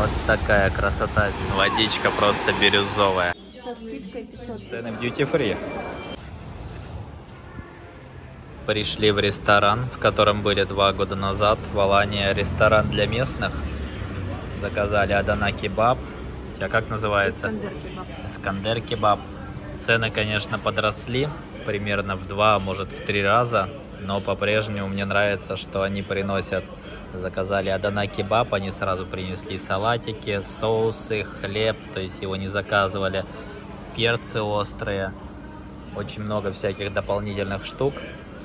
Вот такая красота. Водичка просто бирюзовая. Со скидкой 500. Цены в duty free. Пришли в ресторан, в котором были два года назад. В Алании ресторан для местных. Заказали Адана кебаб. У тебя как называется? Искандер кебаб. Искандер кебаб. Цены, конечно, подросли примерно в два, может в три раза, но по-прежнему мне нравится, что они приносят, заказали Адана кебаб, они сразу принесли салатики, соусы, хлеб, то есть его не заказывали, перцы острые, очень много всяких дополнительных штук.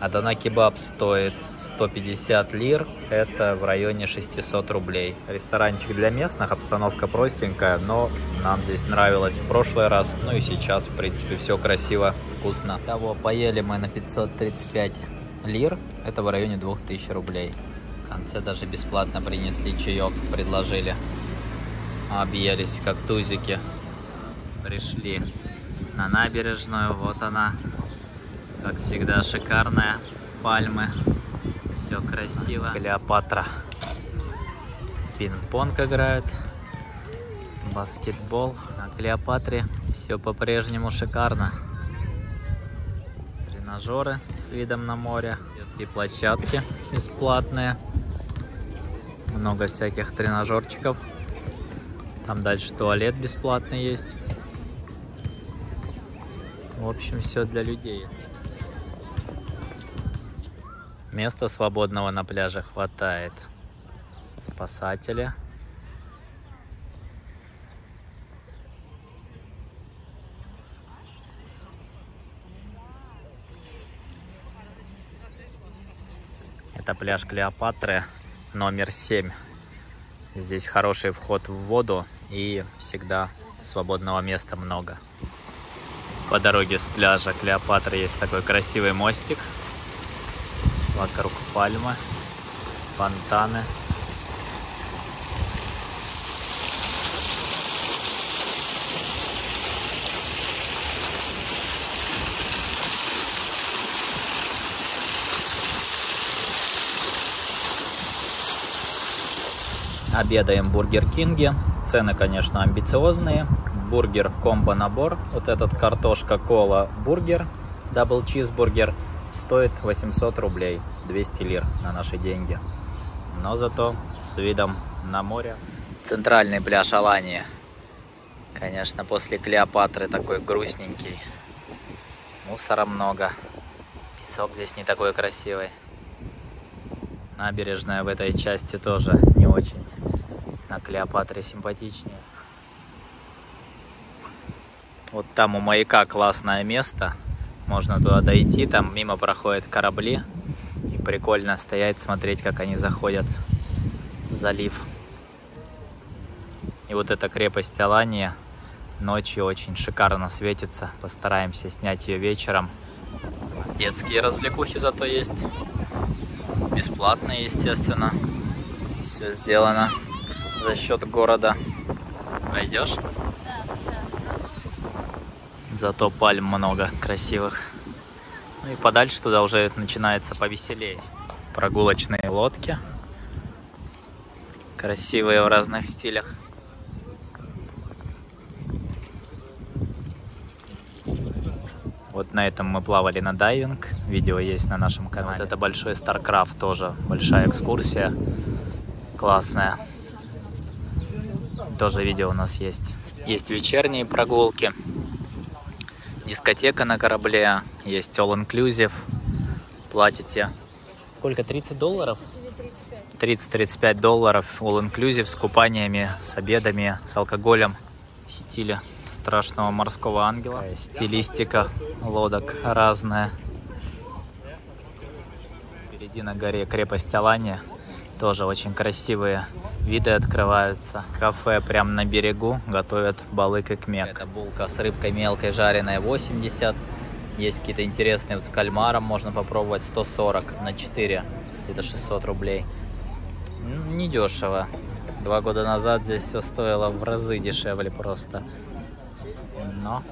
Адана кебаб стоит 150 лир, это в районе 600 рублей. Ресторанчик для местных, обстановка простенькая, но нам здесь нравилось в прошлый раз, ну и сейчас, в принципе, все красиво, вкусно. Того поели мы на 535 лир, это в районе 2000 рублей. В конце даже бесплатно принесли чаек, предложили. Объелись, как тузики. Пришли на набережную, вот она, как всегда, шикарная. Пальмы. Все красиво. Клеопатра. Пинг-понг играют. Баскетбол. На Клеопатре все по-прежнему шикарно. Тренажеры с видом на море. Детские площадки бесплатные. Много всяких тренажерчиков. Там дальше туалет бесплатный есть. В общем, все для людей. Места свободного на пляже хватает. Спасатели. Это пляж Клеопатры, номер 7. Здесь хороший вход в воду и всегда свободного места много. По дороге с пляжа Клеопатры есть такой красивый мостик. Вокруг пальмы, фонтаны. Обедаем в Бургер Кинге. Цены, конечно, амбициозные. Бургер комбо набор. Вот этот картошка кола бургер, double чизбургер стоит 800 рублей, 200 лир на наши деньги. Но зато с видом на море. Центральный пляж Алании. Конечно, после Клеопатры такой грустненький. Мусора много. Песок здесь не такой красивый. Набережная в этой части тоже не очень. На Клеопатре симпатичнее. Вот там у маяка классное место. Можно туда дойти, там мимо проходят корабли. И прикольно стоять, смотреть, как они заходят в залив. И вот эта крепость Алания ночью очень шикарно светится. Постараемся снять ее вечером. Детские развлекухи зато есть. Бесплатные, естественно. Все сделано за счет города. Войдешь? Зато пальм много красивых. Ну и подальше туда уже начинается повеселее. Прогулочные лодки. Красивые в разных стилях. Вот на этом мы плавали на дайвинг. Видео есть на нашем канале. Вот это большой StarCraft тоже. Большая экскурсия. Классная. Тоже видео у нас есть. Есть вечерние прогулки. Дискотека на корабле. Есть all inclusive. Платите. Сколько? 30 долларов? 30-35 долларов all inclusive с купаниями, с обедами, с алкоголем в стиле страшного морского ангела. Стилистика лодок разная. Впереди на горе крепость Алания. Тоже очень красивые виды открываются. Кафе прямо на берегу. Готовят балык и кмек. Это булка с рыбкой мелкой жареной 80. Есть какие-то интересные вот с кальмаром. Можно попробовать 140 на 4. Где-то 600 рублей. Ну, недешево. Два года назад здесь все стоило в разы дешевле просто. Но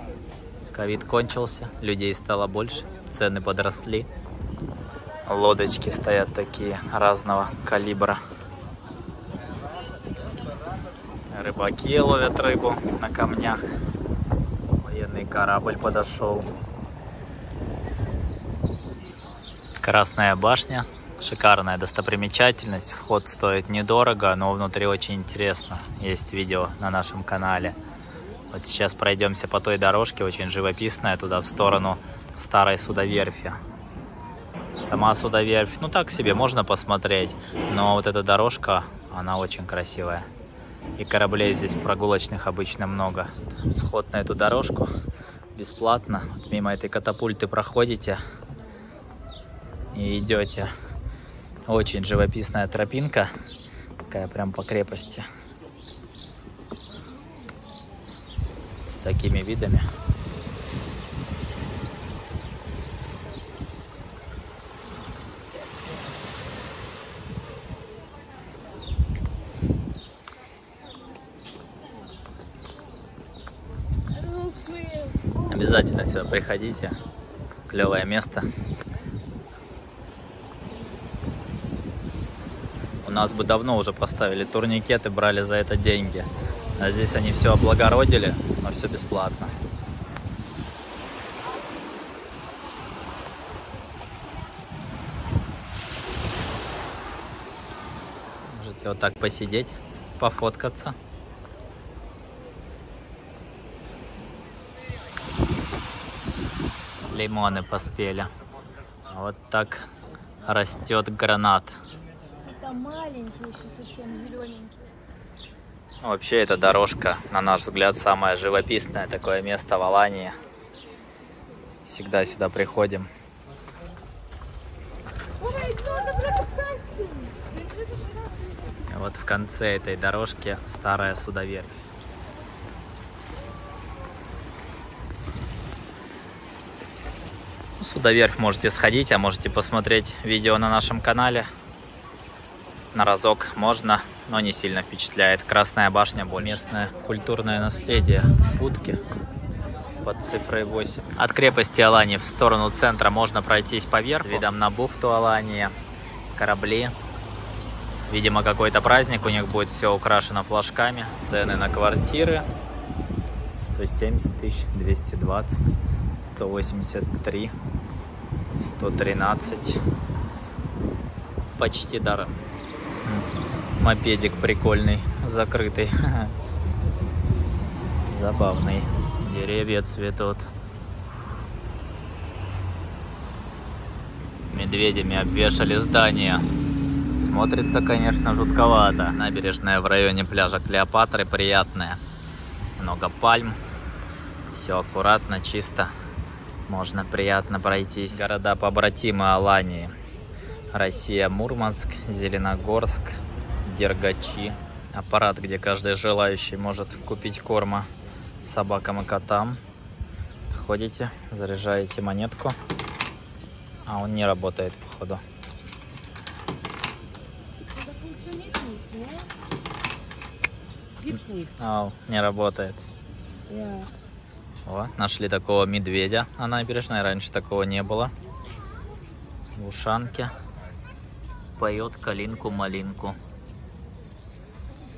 ковид кончился, людей стало больше, цены подросли. Лодочки стоят такие разного калибра. Рыбаки ловят рыбу на камнях. Военный корабль подошел. Красная башня. Шикарная достопримечательность. Вход стоит недорого, но внутри очень интересно. Есть видео на нашем канале. Вот сейчас пройдемся по той дорожке, очень живописная, туда в сторону старой судоверфи. Сама судоверфь, ну так себе, можно посмотреть. Но вот эта дорожка, она очень красивая. И кораблей здесь прогулочных обычно много. Вход на эту дорожку бесплатно. Вот мимо этой катапульты проходите и идете. Очень живописная тропинка. Такая прям по крепости. С такими видами. Обязательно сюда приходите. Клевое место. У нас бы давно уже поставили турникеты, брали за это деньги. А здесь они все облагородили, но все бесплатно. Можете вот так посидеть, пофоткаться. Лимоны поспели. Вот так растет гранат. Это маленький, еще совсем зелененький. Вообще эта дорожка, на наш взгляд, самое живописное такое место в Алании. Всегда сюда приходим. Вот в конце этой дорожки старая судоверфь. Сюда вверх можете сходить, а можете посмотреть видео на нашем канале. На разок можно, но не сильно впечатляет. Красная башня больше. Местное культурное наследие. Будки под цифрой 8. От крепости Алании в сторону центра можно пройтись по верху. С видом на бухту Алании, корабли. Видимо, какой-то праздник, у них будет все украшено флажками. Цены на квартиры 170 тысяч, 220, 183 113. Почти даром. Мопедик прикольный, закрытый. Забавный. Деревья цветут. Медведями обвешали здание. Смотрится, конечно, жутковато. Набережная в районе пляжа Клеопатры приятная. Много пальм. Все аккуратно, чисто. Можно приятно пройтись. Города побратимы Алании. Россия, Мурманск, Зеленогорск, Дергачи. Аппарат, где каждый желающий может купить корма собакам и котам. Ходите, заряжаете монетку. А он не работает, походу. А, не работает. Yeah. О, нашли такого медведя на набережной. Раньше такого не было. В ушанке. Поет калинку-малинку.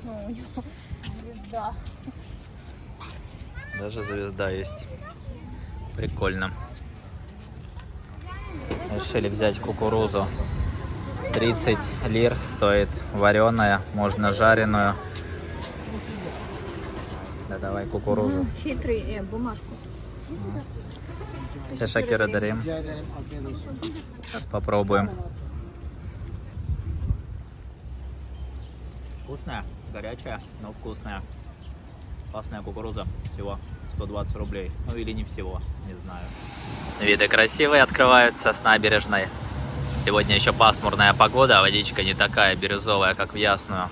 Ну, у него звезда. Даже звезда есть. Прикольно. Решили взять кукурузу. 30 лир стоит вареная, можно жареную. Да давай кукурузу. Хитрый, э, бумажку. Teşekkür ederim. Сейчас попробуем. Вкусная, горячая, но вкусная. Классная кукуруза. Всего 120 рублей. Ну или не всего, не знаю. Виды красивые открываются с набережной. Сегодня еще пасмурная погода, а водичка не такая бирюзовая, как в Ясную.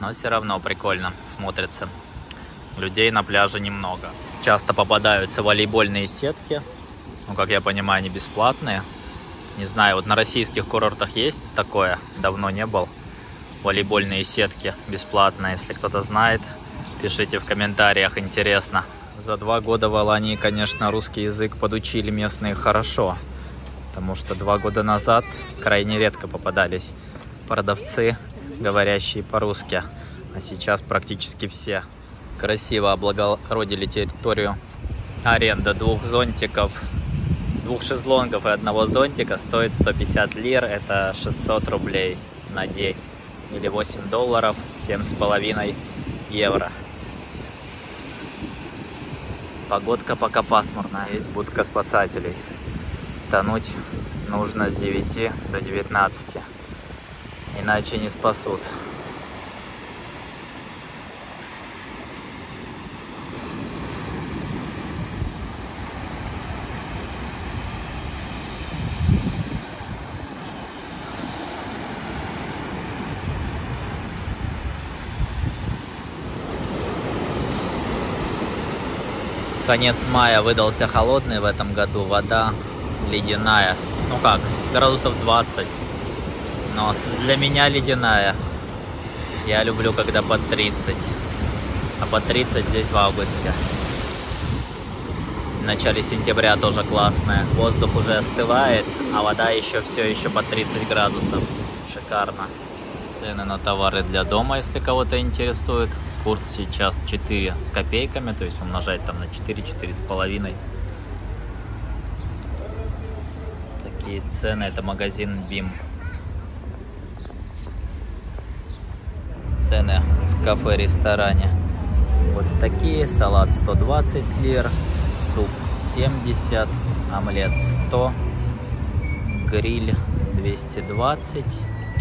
Но все равно прикольно смотрится. Людей на пляже немного. Часто попадаются волейбольные сетки. Ну, как я понимаю, они бесплатные. Не знаю, вот на российских курортах есть такое, давно не был. Волейбольные сетки бесплатные, если кто-то знает, пишите в комментариях, интересно. За два года в Алании, конечно, русский язык подучили местные хорошо. Потому что два года назад крайне редко попадались продавцы, говорящие по-русски. А сейчас практически все красиво облагородили территорию. Аренда двух зонтиков, двух шезлонгов и одного зонтика стоит 150 лир, это 600 рублей на день. Или 8 долларов, 7,5 евро. Погодка пока пасмурная, есть будка спасателей. Тонуть нужно с 9 до 19, иначе не спасут. Конец мая выдался холодный в этом году, вода ледяная. Ну как, градусов 20. Но для меня ледяная. Я люблю, когда под 30. А под 30 здесь в августе. В начале сентября тоже классная. Воздух уже остывает, а вода еще все еще под 30 градусов. Шикарно. Цены на товары для дома, если кого-то интересует. Курс сейчас 4 с копейками, то есть умножать там на 4, 4 с половиной. Такие цены, это магазин BIM. Цены в кафе-ресторане. Вот такие, салат 120 лир, суп 70, омлет 100, гриль 220,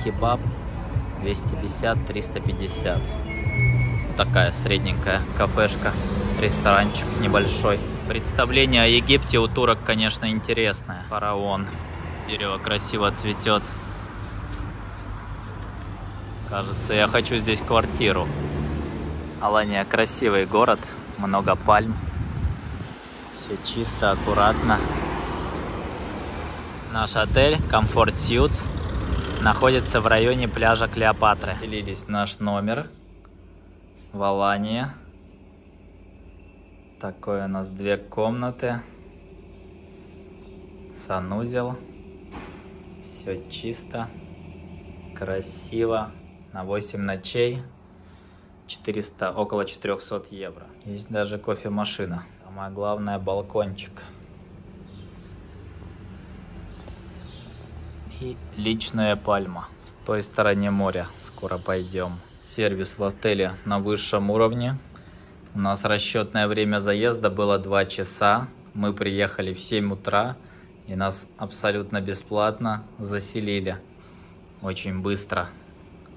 кебаб 250-350. Такая средненькая кафешка, ресторанчик небольшой. Представление о Египте у турок, конечно, интересное. Фараон. Дерево красиво цветет. Кажется, я хочу здесь квартиру. Алания красивый город, много пальм. Все чисто, аккуратно. Наш отель Comfort Suites находится в районе пляжа Клеопатры. Селились наш номер в Алании. Такой у нас две комнаты, санузел. Все чисто, красиво. На 8 ночей 400, около 400 евро. Есть даже кофемашина. Самое главное балкончик. и личная пальма. С той стороне моря скоро пойдем. Сервис в отеле на высшем уровне. У нас расчетное время заезда было 2 часа. Мы приехали в 7 утра и нас абсолютно бесплатно заселили. Очень быстро,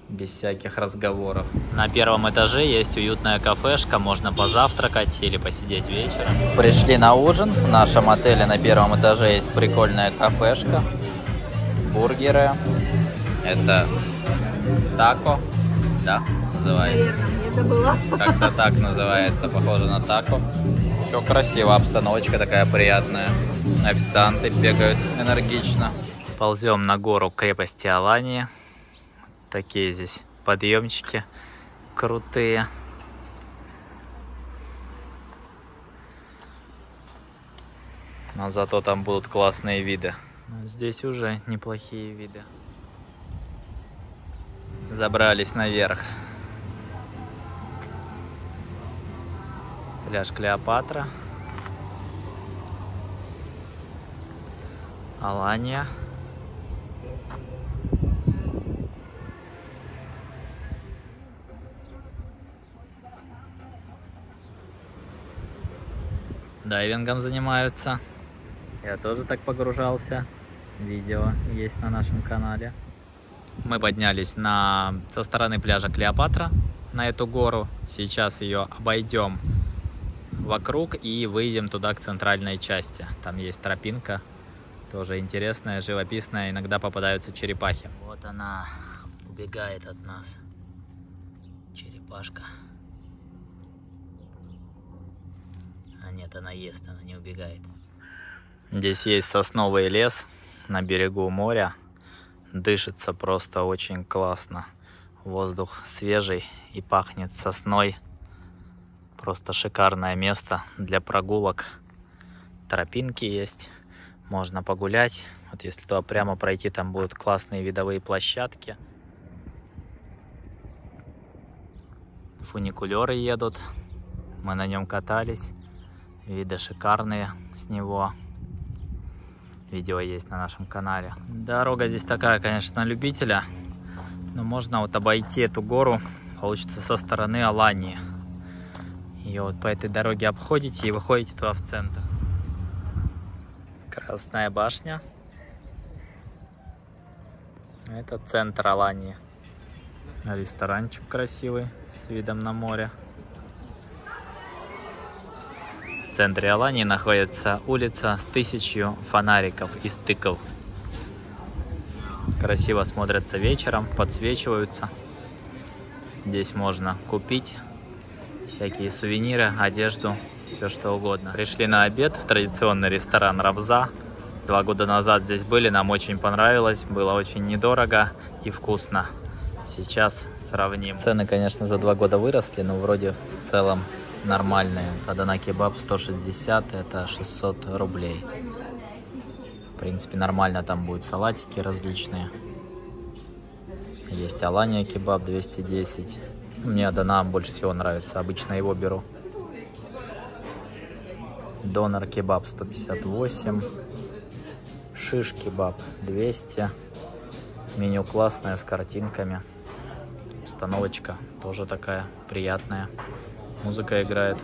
без всяких разговоров. На первом этаже есть уютная кафешка, можно позавтракать или посидеть вечером. Пришли на ужин. В нашем отеле на первом этаже есть прикольная кафешка бургеры. Это тако, да, называется. Наверное, я забыла. Как-то так называется, похоже на тако. Все красиво, обстановочка такая приятная. Официанты бегают энергично. Ползем на гору крепости Алании. Такие здесь подъемчики крутые. Но зато там будут классные виды. Здесь уже неплохие виды. Забрались наверх. Пляж Клеопатра. Алания. Дайвингом занимаются. Я тоже так погружался. Видео есть на нашем канале. Мы поднялись на... со стороны пляжа Клеопатра на эту гору. Сейчас ее обойдем вокруг и выйдем туда к центральной части. Там есть тропинка, тоже интересная, живописная. Иногда попадаются черепахи. Вот она убегает от нас. Черепашка. А нет, она ест, она не убегает. Здесь есть сосновый лес на берегу моря. Дышится просто очень классно. Воздух свежий и пахнет сосной. Просто шикарное место для прогулок. Тропинки есть, можно погулять. Вот если туда прямо пройти, там будут классные видовые площадки. Фуникулеры едут. Мы на нем катались. Виды шикарные с него. Видео есть на нашем канале. Дорога здесь такая, конечно, любителя. Но можно вот обойти эту гору, получится со стороны Алании. И вот по этой дороге обходите и выходите туда в центр. Красная башня. Это центр Алании. Ресторанчик красивый с видом на море. В центре Алании находится улица с тысячью фонариков из тыков. Красиво смотрятся вечером, подсвечиваются. Здесь можно купить всякие сувениры, одежду, все что угодно. Пришли на обед в традиционный ресторан Равза. Два года назад здесь были, нам очень понравилось, было очень недорого и вкусно. Сейчас сравним. Цены, конечно, за два года выросли, но вроде в целом нормальные. Адана кебаб 160, это 600 рублей. В принципе, нормально там будут салатики различные. Есть Алания кебаб 210. Мне Адана больше всего нравится, обычно его беру. Донор кебаб 158. Шиш кебаб 200. Меню классное с картинками обстановочка тоже такая приятная. Музыка играет.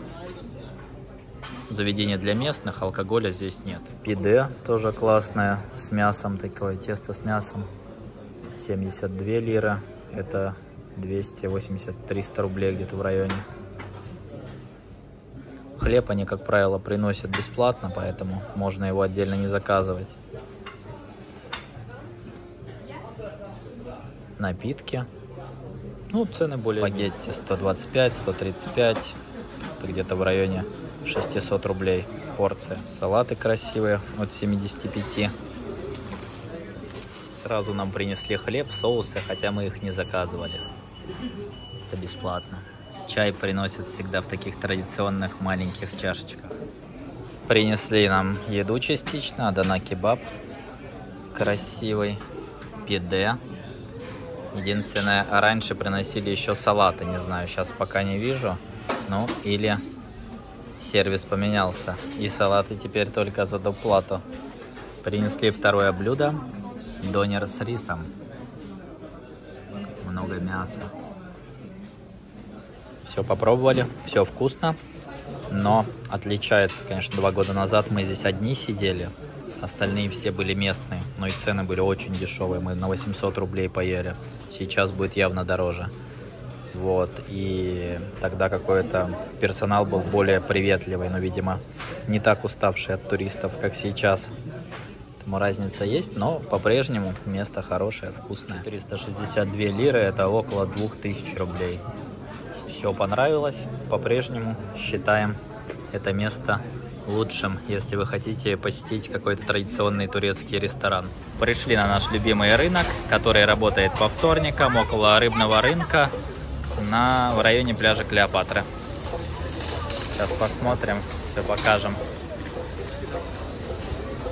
Заведение для местных, алкоголя здесь нет. Пиде тоже классное, с мясом, такое тесто с мясом. 72 лира, это 280-300 рублей где-то в районе. Хлеб они, как правило, приносят бесплатно, поэтому можно его отдельно не заказывать. Напитки ну, цены более... Спагетти 125, 135, это где-то в районе 600 рублей порция. Салаты красивые от 75. Сразу нам принесли хлеб, соусы, хотя мы их не заказывали. Это бесплатно. Чай приносят всегда в таких традиционных маленьких чашечках. Принесли нам еду частично, адана кебаб красивый, пиде Единственное, раньше приносили еще салаты, не знаю, сейчас пока не вижу. Ну, или сервис поменялся. И салаты теперь только за доплату. Принесли второе блюдо. Донер с рисом. Много мяса. Все попробовали, все вкусно. Но отличается, конечно, два года назад мы здесь одни сидели. Остальные все были местные, но и цены были очень дешевые. Мы на 800 рублей поели. Сейчас будет явно дороже. Вот, и тогда какой-то персонал был более приветливый, но, видимо, не так уставший от туристов, как сейчас. Поэтому разница есть, но по-прежнему место хорошее, вкусное. 362 лиры, это около 2000 рублей. Все понравилось, по-прежнему считаем это место лучшим, если вы хотите посетить какой-то традиционный турецкий ресторан. Пришли на наш любимый рынок, который работает по вторникам около рыбного рынка на, в районе пляжа Клеопатра. Сейчас посмотрим, все покажем.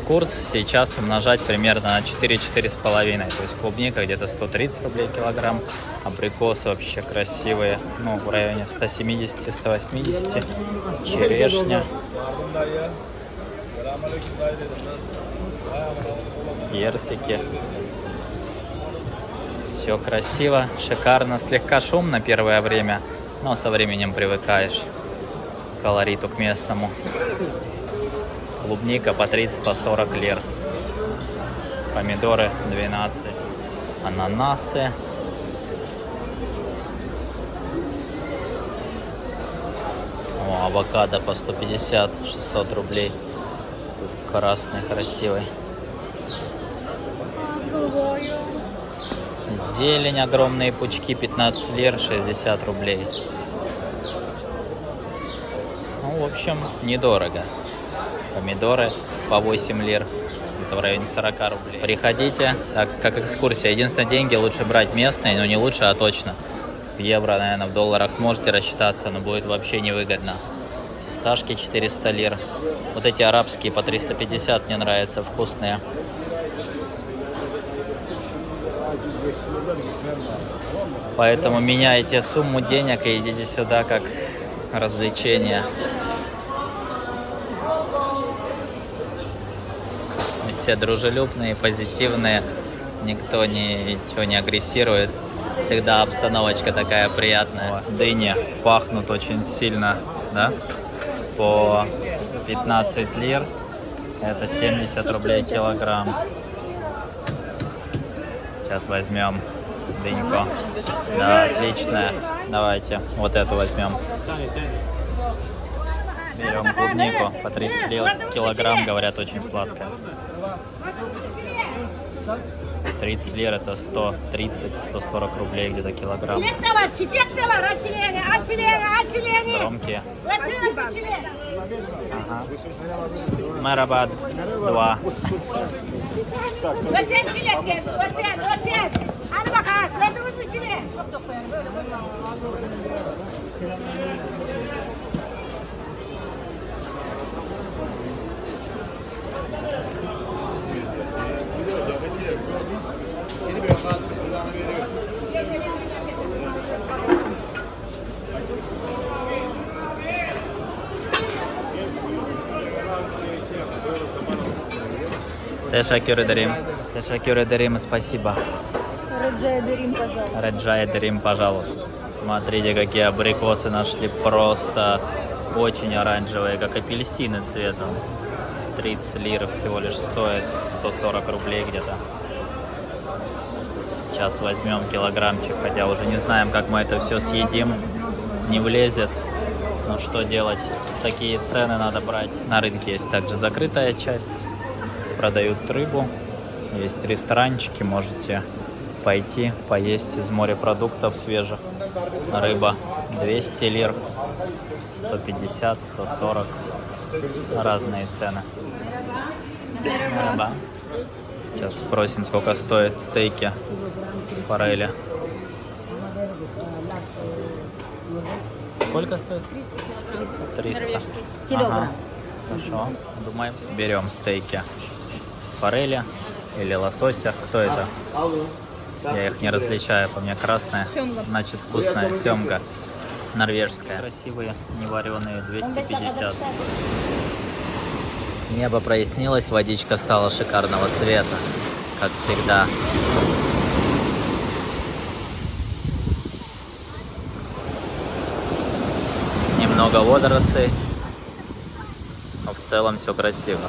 Курс сейчас умножать примерно на 4-4,5. То есть клубника где-то 130 рублей килограмм. Абрикосы вообще красивые. Ну, в районе 170-180. Черешня Персики. Все красиво, шикарно, слегка шумно первое время, но со временем привыкаешь к колориту, к местному. Клубника по 30, по 40 лир. Помидоры 12. Ананасы О, авокадо по 150-600 рублей. Красный, красивый. Зелень, огромные пучки, 15 лир, 60 рублей. Ну, в общем, недорого. Помидоры по 8 лир. Это в районе 40 рублей. Приходите, так как экскурсия. Единственное, деньги лучше брать местные, но не лучше, а точно евро, наверное, в долларах сможете рассчитаться, но будет вообще невыгодно. Фисташки 400 лир. Вот эти арабские по 350 мне нравятся, вкусные. Поэтому меняйте сумму денег и идите сюда как развлечение. Все дружелюбные, позитивные, никто ничего не агрессирует. Всегда обстановочка такая приятная. Дыни пахнут очень сильно, да? По 15 лир. Это 70 рублей килограмм. Сейчас возьмем дыньку. Да, отличная. Давайте, вот эту возьмем. Берем клубнику по 30 лир килограмм, говорят, очень сладкая. 30 лир это 130-140 рублей где-то килограмм. Çilek de var, çiçek de var. Тешакюр Дарим. Тешакюр Дарим, спасибо. Раджая Дарим, пожалуйста. Раджай Дарим, пожалуйста. Смотрите, какие абрикосы нашли просто очень оранжевые, как апельсины цветом. 30 лир всего лишь стоит, 140 рублей где-то. Сейчас возьмем килограммчик, хотя уже не знаем, как мы это все съедим. Не влезет. Но что делать? Такие цены надо брать. На рынке есть также закрытая часть. Продают рыбу. Есть ресторанчики, можете пойти поесть из морепродуктов свежих. Рыба 200 лир, 150, 140. Разные цены. Мераба. Сейчас спросим, сколько стоят стейки с форели. Сколько стоит? 300. Ага. Хорошо. Думаем, берем стейки форели или лосося. Кто это? Я их не различаю, по мне красная. Значит вкусная семга. Норвежская. Красивые, невареные, 250. Небо прояснилось, водичка стала шикарного цвета, как всегда. Немного водорослей, но в целом все красиво.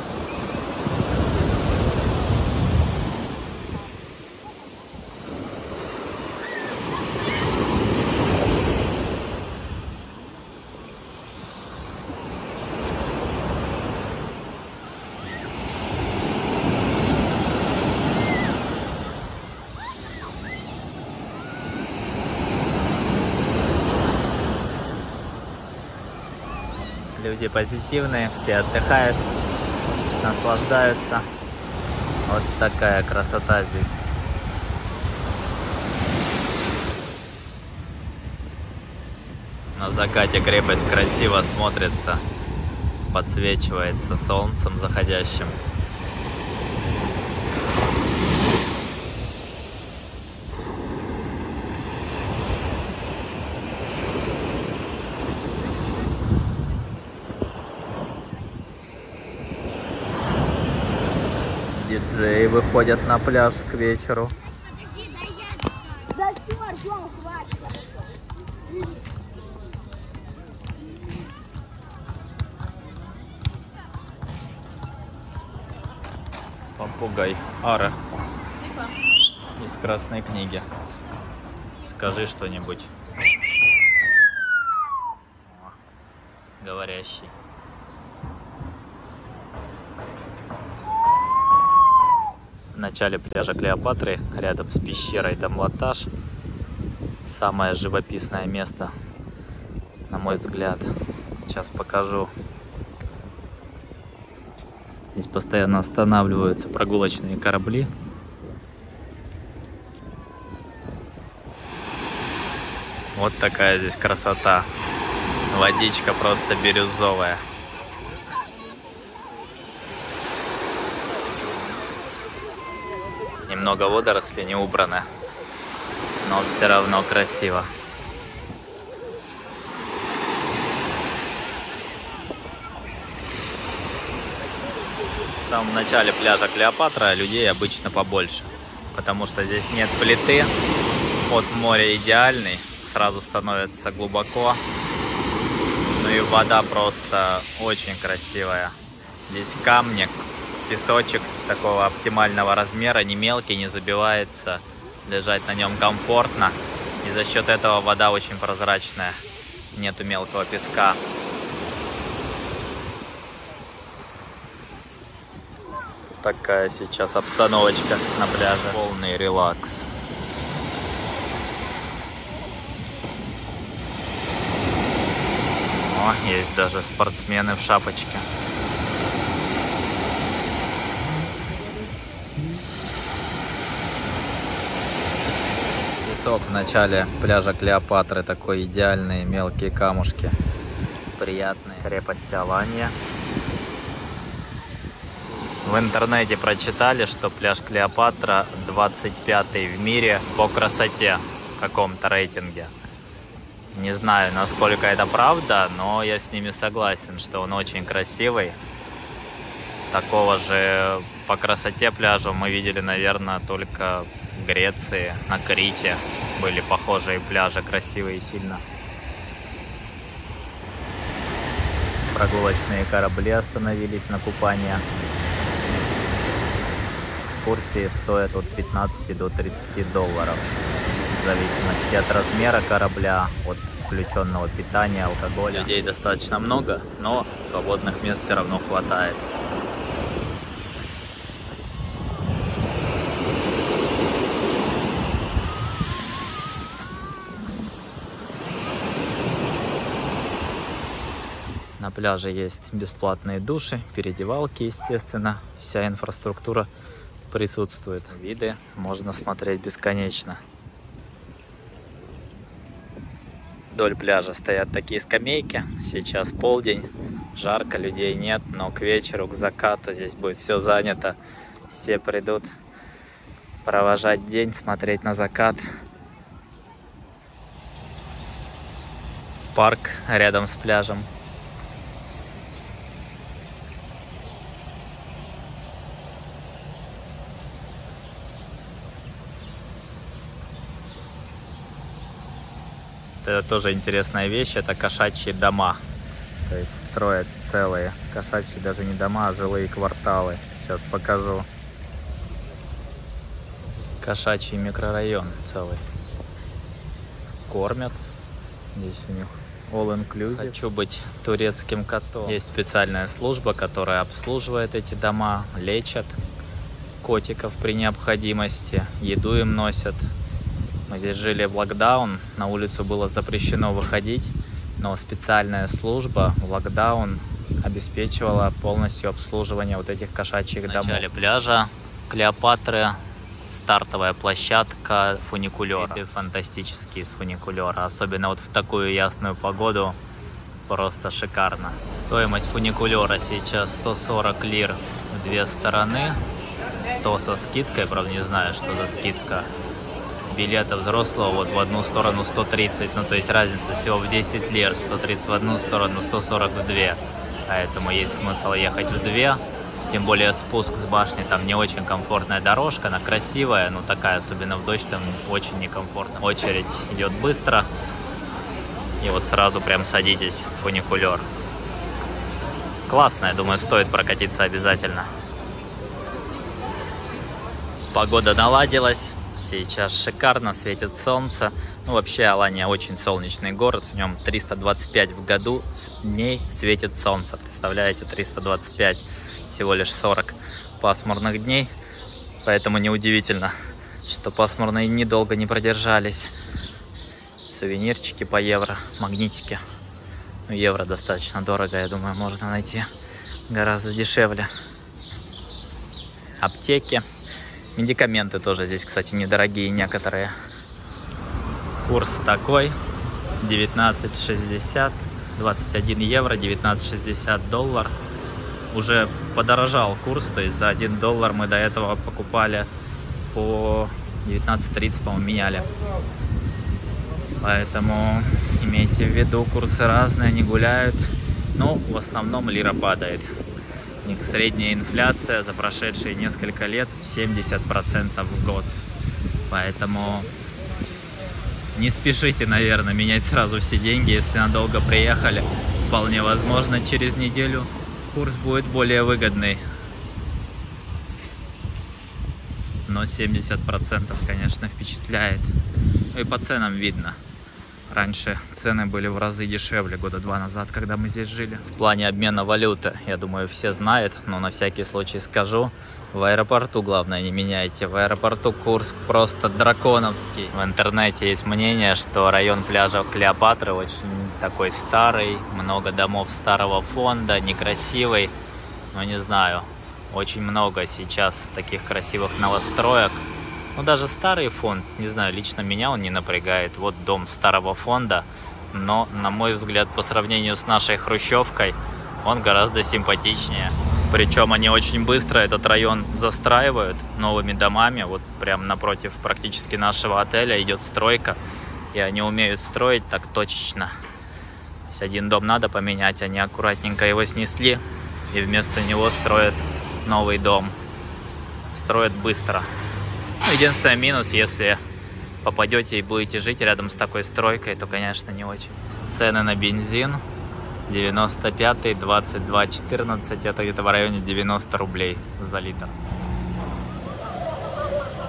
Люди позитивные, все отдыхают, наслаждаются. Вот такая красота здесь. На закате крепость красиво смотрится, подсвечивается солнцем заходящим. Выходят на пляж к вечеру. Попугай Ара из Красной книги. Скажи что-нибудь. Говорящий. В начале пляжа Клеопатры, рядом с пещерой Дамлатаж. Самое живописное место, на мой взгляд. Сейчас покажу. Здесь постоянно останавливаются прогулочные корабли. Вот такая здесь красота. Водичка просто бирюзовая. Немного водорослей не убрано. но все равно красиво. В самом начале пляжа Клеопатра людей обычно побольше, потому что здесь нет плиты, от моря идеальный, сразу становится глубоко, ну и вода просто очень красивая. Здесь камни, песочек такого оптимального размера, не мелкий, не забивается, лежать на нем комфортно. И за счет этого вода очень прозрачная, нету мелкого песка. Такая сейчас обстановочка на пляже. Полный релакс. О, есть даже спортсмены в шапочке. Песок в начале пляжа Клеопатры, такой идеальные мелкие камушки. Приятные. Крепость Алания. В интернете прочитали, что пляж Клеопатра 25 в мире по красоте в каком-то рейтинге. Не знаю, насколько это правда, но я с ними согласен, что он очень красивый. Такого же по красоте пляжа мы видели, наверное, только Греции, на Крите. Были похожие пляжи, красивые сильно. Прогулочные корабли остановились на купание. Экскурсии стоят от 15 до 30 долларов в зависимости от размера корабля, от включенного питания, алкоголя. Людей достаточно много, но свободных мест все равно хватает. Пляже есть бесплатные души, переодевалки, естественно, вся инфраструктура присутствует. Виды можно смотреть бесконечно. Вдоль пляжа стоят такие скамейки. Сейчас полдень, жарко, людей нет, но к вечеру, к закату здесь будет все занято. Все придут провожать день, смотреть на закат. Парк рядом с пляжем. Это тоже интересная вещь, это кошачьи дома. То есть строят целые кошачьи даже не дома, а жилые кварталы. Сейчас покажу. Кошачий микрорайон целый. Кормят. Здесь у них all inclusive. Хочу быть турецким котом. Есть специальная служба, которая обслуживает эти дома, лечат котиков при необходимости, еду им носят, мы здесь жили в локдаун, на улицу было запрещено выходить, но специальная служба в локдаун обеспечивала полностью обслуживание вот этих кошачьих домов. В начале пляжа Клеопатры стартовая площадка фуникулера. Виды фантастические с фуникулера, особенно вот в такую ясную погоду, просто шикарно. Стоимость фуникулера сейчас 140 лир в две стороны, 100 со скидкой, правда не знаю, что за скидка билета взрослого вот в одну сторону 130, ну то есть разница всего в 10 лир, 130 в одну сторону, 140 в две. Поэтому есть смысл ехать в две, тем более спуск с башни, там не очень комфортная дорожка, она красивая, но такая, особенно в дождь, там очень некомфортно. Очередь идет быстро, и вот сразу прям садитесь в фуникулер. Классно, я думаю, стоит прокатиться обязательно. Погода наладилась, Сейчас шикарно светит солнце. Ну, вообще, Алания очень солнечный город. В нем 325 в году дней светит солнце. Представляете, 325, всего лишь 40 пасмурных дней. Поэтому неудивительно, что пасмурные дни долго не продержались. Сувенирчики по евро, магнитики. Ну, евро достаточно дорого, я думаю, можно найти гораздо дешевле. Аптеки. Медикаменты тоже здесь, кстати, недорогие некоторые. Курс такой. 19,60. 21 евро, 19,60 доллар. Уже подорожал курс, то есть за 1 доллар мы до этого покупали по 19.30, по-моему, меняли. Поэтому имейте в виду, курсы разные, они гуляют. Но в основном лира падает. Них средняя инфляция за прошедшие несколько лет 70% в год. Поэтому не спешите, наверное, менять сразу все деньги, если надолго приехали. Вполне возможно, через неделю курс будет более выгодный. Но 70% конечно впечатляет. И по ценам видно. Раньше цены были в разы дешевле года два назад, когда мы здесь жили. В плане обмена валюты, я думаю, все знают, но на всякий случай скажу. В аэропорту, главное, не меняйте. В аэропорту Курск просто драконовский. В интернете есть мнение, что район пляжа Клеопатры очень такой старый, много домов старого фонда, некрасивый. Но не знаю, очень много сейчас таких красивых новостроек. Ну, даже старый фонд, не знаю, лично меня он не напрягает. Вот дом старого фонда, но, на мой взгляд, по сравнению с нашей хрущевкой, он гораздо симпатичнее. Причем они очень быстро этот район застраивают новыми домами. Вот прям напротив практически нашего отеля идет стройка. И они умеют строить так точечно. То есть один дом надо поменять, они аккуратненько его снесли. И вместо него строят новый дом. Строят быстро. Ну, единственный минус, если попадете и будете жить рядом с такой стройкой, то, конечно, не очень. Цены на бензин 95 22 14 это где-то в районе 90 рублей за литр.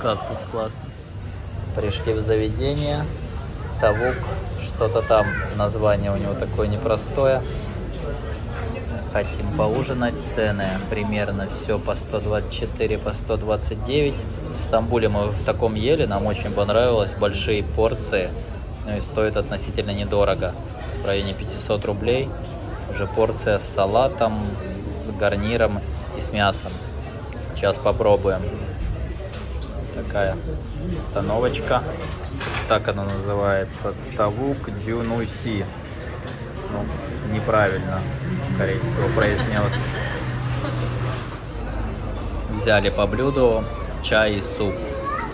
Кактус классный. Пришли в заведение. Тавук, что-то там, название у него такое непростое. Хотим поужинать, цены примерно все по 124, по 129. В Стамбуле мы в таком ели, нам очень понравилось, большие порции. Ну и стоит относительно недорого, в районе 500 рублей. Уже порция с салатом, с гарниром и с мясом. Сейчас попробуем. Такая установочка. Так она называется. Тавук дюнуси. Ну, неправильно, скорее всего, произнес. Взяли по блюду чай и суп.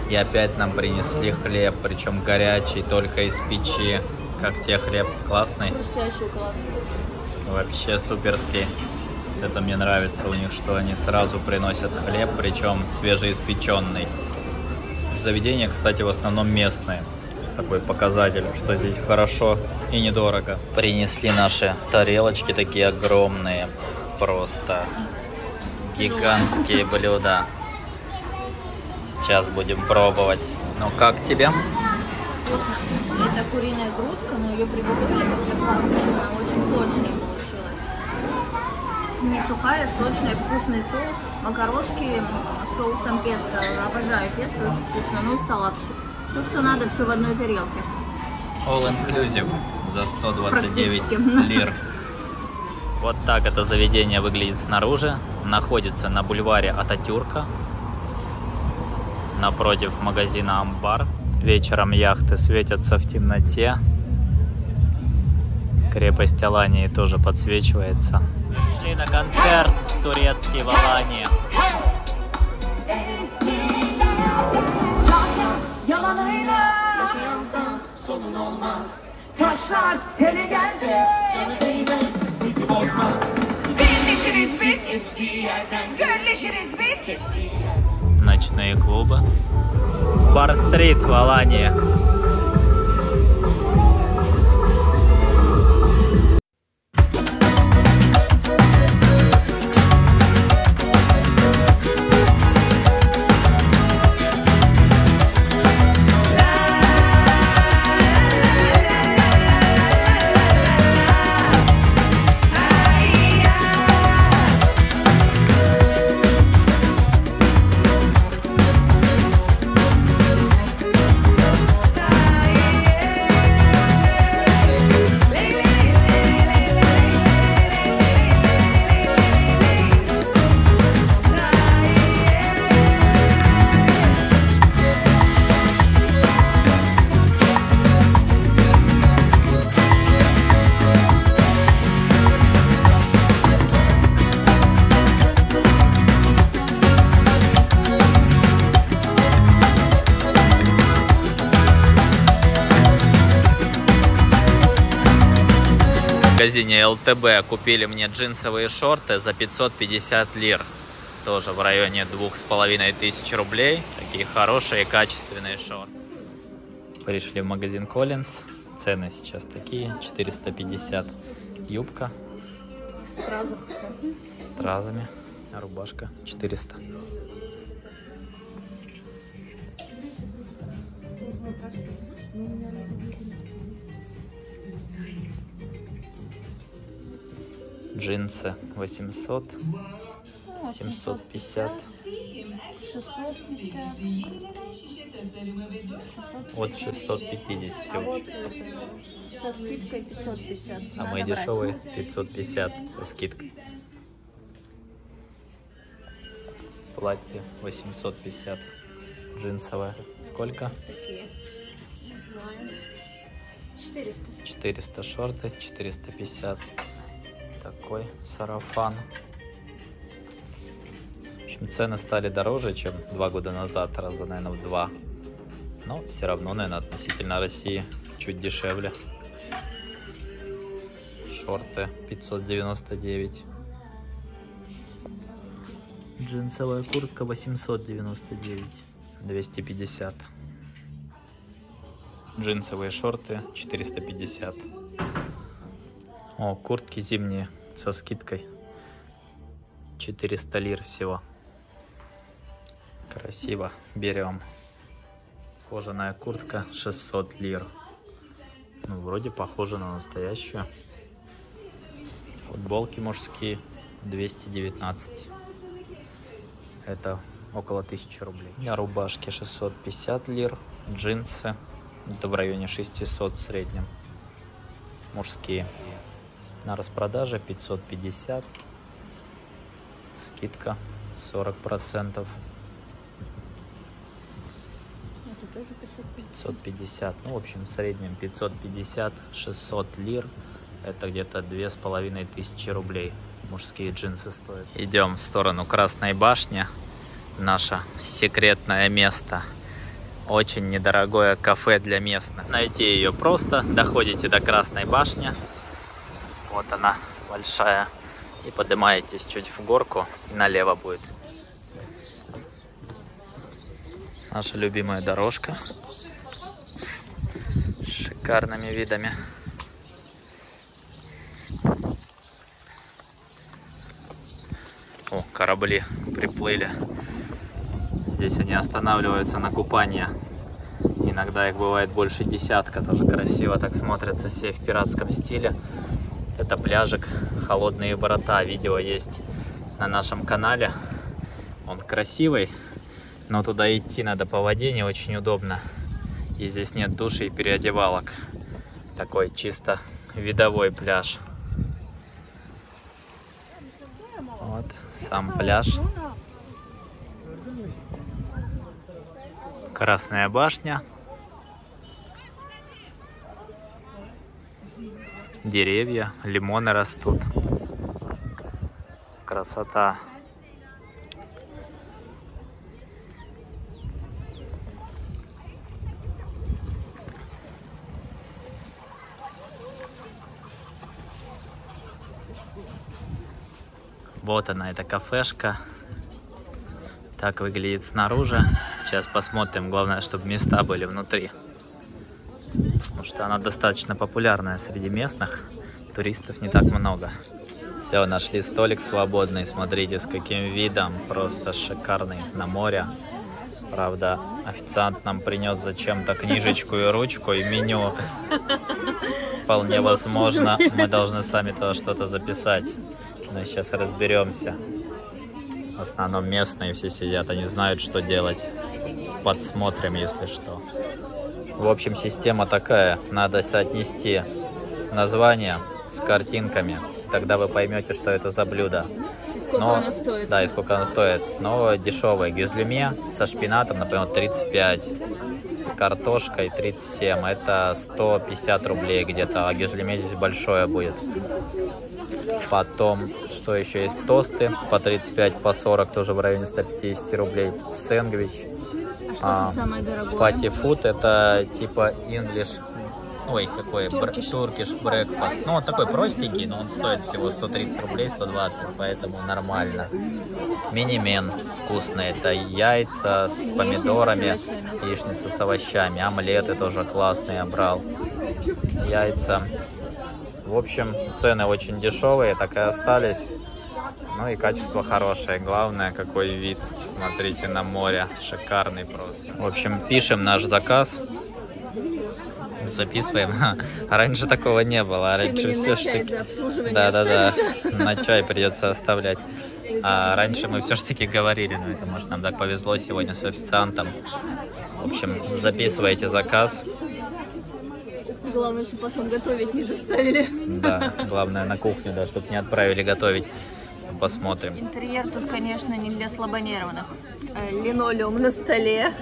И опять нам принесли хлеб, причем горячий, только из печи. Как тебе хлеб? Классный? Хрустящий классный. Вообще суперский. Это мне нравится у них, что они сразу приносят хлеб, причем свежеиспеченный. Заведения, кстати, в основном местные. Такой показатель, что здесь хорошо и недорого. Принесли наши тарелочки такие огромные. Просто гигантские блюда. Сейчас будем пробовать. Ну как тебе? Вкусно. Это куриная грудка, но ее приготовили как-то классно, что она очень сочная получилась. Не сухая, сочная, вкусный соус. Макарошки с соусом песто. Обожаю песто, очень вкусно. Ну и салат. Все, что надо, все в одной тарелке. All inclusive за 129 Практически. лир. Вот так это заведение выглядит снаружи. Находится на бульваре Ататюрка. Напротив магазина Амбар. Вечером яхты светятся в темноте. Крепость Алании тоже подсвечивается. Шли на концерт турецкий в Алании. Sonun olmaz Taşlar tele gelse Canı değmez bizi bozmaz Birleşiriz biz Eskiyi yerden Gölleşiriz biz Kestiği Ночные клубы. Бар-стрит в Алании. Магазине ЛТБ купили мне джинсовые шорты за 550 лир. Тоже в районе двух с половиной тысяч рублей. Такие хорошие, качественные шорты. Пришли в магазин Collins. Цены сейчас такие. 450 юбка Сразу все. с стразами. Рубашка 400. Джинсы 800, 750, 650. от 650. А вот это, со скидкой 550. А Надо мои брать. дешевые 550 со скидкой. Платье 850. Джинсовое. Сколько? Такие. Не знаю. 400. 400 шорты, 450 такой сарафан. В общем, цены стали дороже, чем два года назад, раза, наверное, в два. Но все равно, наверное, относительно России чуть дешевле. Шорты 599. Джинсовая куртка 899. 250. Джинсовые шорты 450. О, куртки зимние со скидкой. 400 лир всего. Красиво. Берем. Кожаная куртка 600 лир. Ну, вроде похоже на настоящую. Футболки мужские 219. Это около 1000 рублей. На рубашке 650 лир. Джинсы. Это в районе 600 в среднем. Мужские. На распродаже 550. Скидка 40%. Это тоже 550. 550. Ну, в общем, в среднем 550-600 лир. Это где-то две с половиной тысячи рублей. Мужские джинсы стоят. Идем в сторону Красной башни. Наше секретное место. Очень недорогое кафе для местных. Найти ее просто. Доходите до Красной башни. Вот она, большая. И поднимаетесь чуть в горку. И налево будет. Наша любимая дорожка. С шикарными видами. О, корабли приплыли. Здесь они останавливаются на купание. Иногда их бывает больше десятка. Тоже красиво так смотрятся все в пиратском стиле. Это пляжик Холодные ворота. Видео есть на нашем канале. Он красивый, но туда идти надо по воде не очень удобно. И здесь нет души и переодевалок. Такой чисто видовой пляж. Вот сам пляж. Красная башня. Деревья, лимоны растут. Красота. Вот она, эта кафешка. Так выглядит снаружи. Сейчас посмотрим. Главное, чтобы места были внутри. Потому что она достаточно популярная среди местных. Туристов не так много. Все, нашли столик свободный. Смотрите, с каким видом. Просто шикарный на море. Правда, официант нам принес зачем-то книжечку и ручку и меню. Вполне возможно, мы должны сами тоже что-то записать. Но сейчас разберемся. В основном местные все сидят, они знают, что делать. Подсмотрим, если что. В общем, система такая. Надо соотнести название с картинками. Тогда вы поймете, что это за блюдо. Сколько Но- она стоит? Да, и сколько оно стоит. Но дешевое. Гюзлюме со шпинатом, например, 35. С картошкой 37. Это 150 рублей где-то. А гюзлюме здесь большое будет. Потом, что еще есть? Тосты по 35, по 40, тоже в районе 150 рублей. Сэндвич. А а? Пати фуд это типа English Ой, какой Turkish. туркиш брекфаст. Ну, он такой простенький, но он стоит всего 130 рублей, 120, поэтому нормально. Мини-мен вкусный. Это яйца с помидорами, яичница с овощами. Омлеты тоже классные я брал. Яйца. В общем, цены очень дешевые, так и остались. Ну и качество хорошее. Главное, какой вид. Смотрите на море. Шикарный просто. В общем, пишем наш заказ. Записываем. Раньше такого не было. Раньше все штуки... Да, да, да. На чай придется оставлять. А раньше мы все-таки говорили, ну это может нам так повезло сегодня с официантом. В общем, записывайте заказ. Главное, чтобы потом готовить не заставили. Да, главное на кухню, да, чтобы не отправили готовить. Посмотрим. Интерьер тут, конечно, не для слабонервных. Э, Линолеум на столе,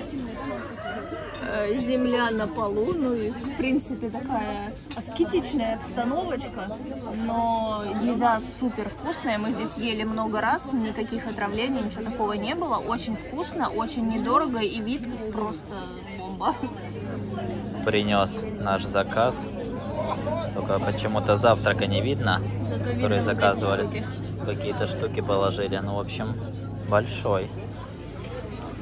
э, земля на полу, ну и, в принципе, такая аскетичная обстановочка, но еда супер вкусная, мы здесь ели много раз, никаких отравлений, ничего такого не было, очень вкусно, очень недорого и вид просто бомба. Принес наш заказ. Только почему-то завтрака не видно, Зато видно вот эти заказывали. Какие-то штуки положили. Ну, в общем, большой.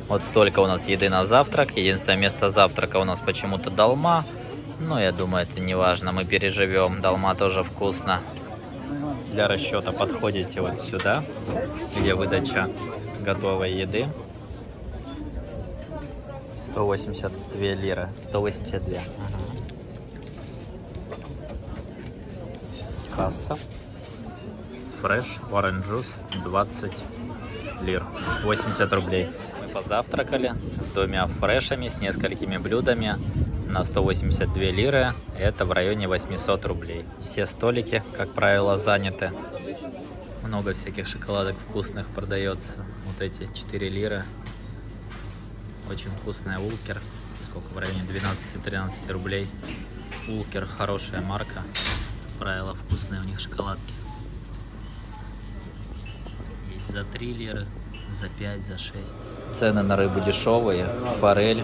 Вот столько у нас еды на завтрак. Единственное место завтрака у нас почему-то долма. Но я думаю, это не важно. Мы переживем. Долма тоже вкусно. Для расчета подходите вот сюда, где выдача готовой еды. 182 лиры. 182. Ага. Касса. Фреш, orange juice 20 лир, 80 рублей. Мы позавтракали с двумя фрешами, с несколькими блюдами на 182 лиры. Это в районе 800 рублей. Все столики, как правило, заняты. Много всяких шоколадок вкусных продается. Вот эти 4 лиры. Очень вкусная Улкер. Сколько в районе 12-13 рублей. Улкер хорошая марка. Правило, вкусные у них шоколадки. Есть за 3 лиры, за 5, за 6. Цены на рыбу дешевые. Форель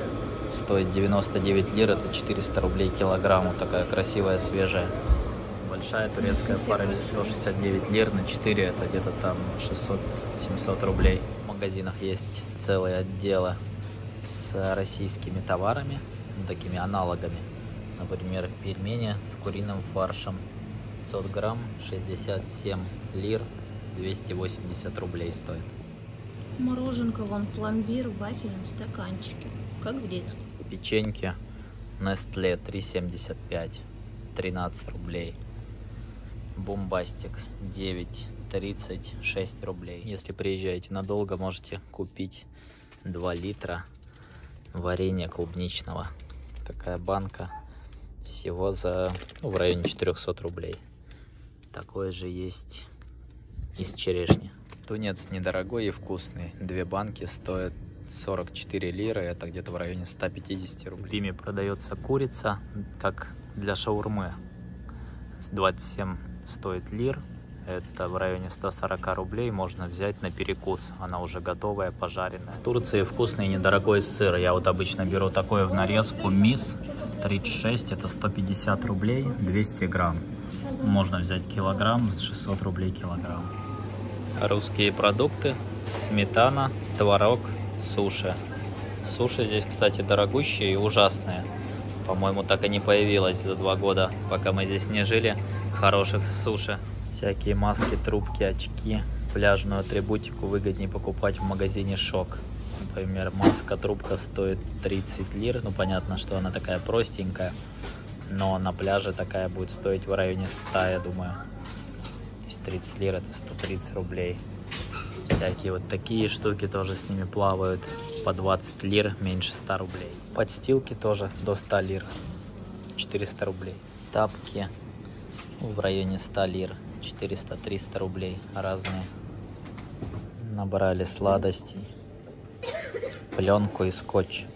стоит 99 лир, это 400 рублей килограмм. Вот такая красивая, свежая. Большая турецкая форель 169 лир на 4, это где-то там 600-700 рублей. В магазинах есть целые отделы с российскими товарами, ну, такими аналогами. Например, пельмени с куриным фаршем 500 грамм 67 лир 280 рублей стоит. Мороженка, вон пломбир в вафельном стаканчике, как в детстве. Печеньки Nestle 3,75 13 рублей. Бомбастик 9,36 рублей. Если приезжаете надолго, можете купить 2 литра варенья клубничного. Такая банка всего за ну, в районе 400 рублей. Такое же есть из черешни. Тунец недорогой и вкусный. Две банки стоят 44 лиры, это где-то в районе 150 рублей. В Риме продается курица, как для шаурмы. 27 стоит лир, это в районе 140 рублей, можно взять на перекус. Она уже готовая, пожаренная. В Турции вкусный недорогой сыр. Я вот обычно беру такое в нарезку. Мисс 36, это 150 рублей, 200 грамм. Можно взять килограмм, 600 рублей килограмм. Русские продукты, сметана, творог, суши. Суши здесь, кстати, дорогущие и ужасные. По-моему, так и не появилось за два года, пока мы здесь не жили, хороших суши. Всякие маски, трубки, очки, пляжную атрибутику выгоднее покупать в магазине Шок. Например, маска, трубка стоит 30 лир. Ну, понятно, что она такая простенькая. Но на пляже такая будет стоить в районе 100, я думаю. То есть 30 лир это 130 рублей. Всякие вот такие штуки тоже с ними плавают. По 20 лир, меньше 100 рублей. Подстилки тоже до 100 лир. 400 рублей. Тапки в районе 100 лир. 400-300 рублей разные. Набрали сладостей. Пленку и скотч.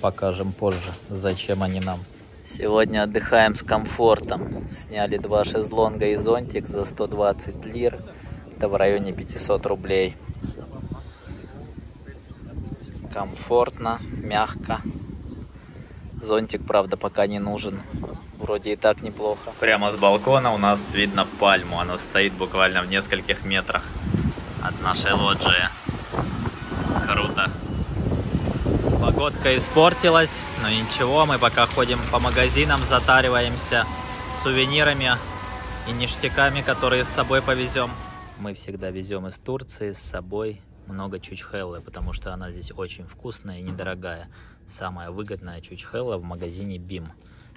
Покажем позже, зачем они нам. Сегодня отдыхаем с комфортом. Сняли два шезлонга и зонтик за 120 лир. Это в районе 500 рублей. Комфортно, мягко. Зонтик, правда, пока не нужен. Вроде и так неплохо. Прямо с балкона у нас видно пальму. Она стоит буквально в нескольких метрах от нашей лоджии. Круто. Погодка испортилась, но ничего, мы пока ходим по магазинам, затариваемся сувенирами и ништяками, которые с собой повезем. Мы всегда везем из Турции с собой много чучхеллы, потому что она здесь очень вкусная и недорогая. Самая выгодная чучхелла в магазине BIM.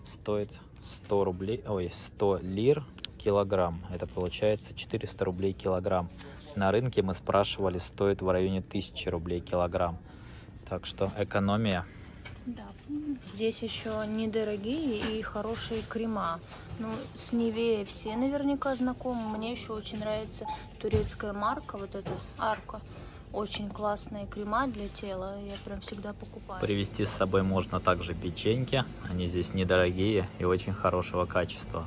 Стоит 100 рублей, ой, 100 лир килограмм. Это получается 400 рублей килограмм. На рынке мы спрашивали, стоит в районе 1000 рублей килограмм. Так что экономия. Да. Здесь еще недорогие и хорошие крема. Ну, с Невея все наверняка знакомы. Мне еще очень нравится турецкая марка, вот эта арка. Очень классные крема для тела. Я прям всегда покупаю. Привезти с собой можно также печеньки. Они здесь недорогие и очень хорошего качества.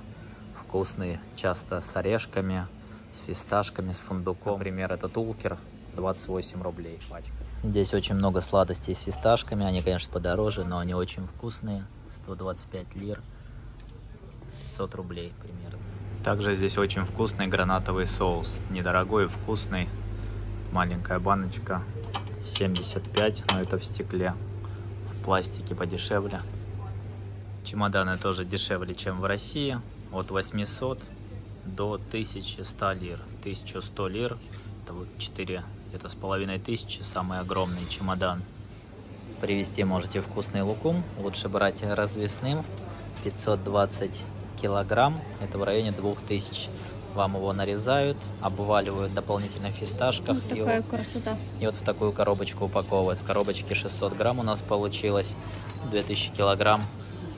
Вкусные, часто с орешками, с фисташками, с фундуком. Например, этот улкер 28 рублей пачка. Здесь очень много сладостей с фисташками. Они, конечно, подороже, но они очень вкусные. 125 лир. 500 рублей примерно. Также здесь очень вкусный гранатовый соус. Недорогой и вкусный. Маленькая баночка. 75, но это в стекле. В пластике подешевле. Чемоданы тоже дешевле, чем в России. От 800 до 1100 лир. 1100 лир, это вот 4 где-то с половиной тысячи, самый огромный чемодан. Привезти можете вкусный лукум, лучше брать развесным, 520 килограмм, это в районе 2000. Вам его нарезают, обваливают дополнительно в фисташках. Вот такая и, красота. и вот в такую коробочку упаковывают. В коробочке 600 грамм у нас получилось, 2000 килограмм.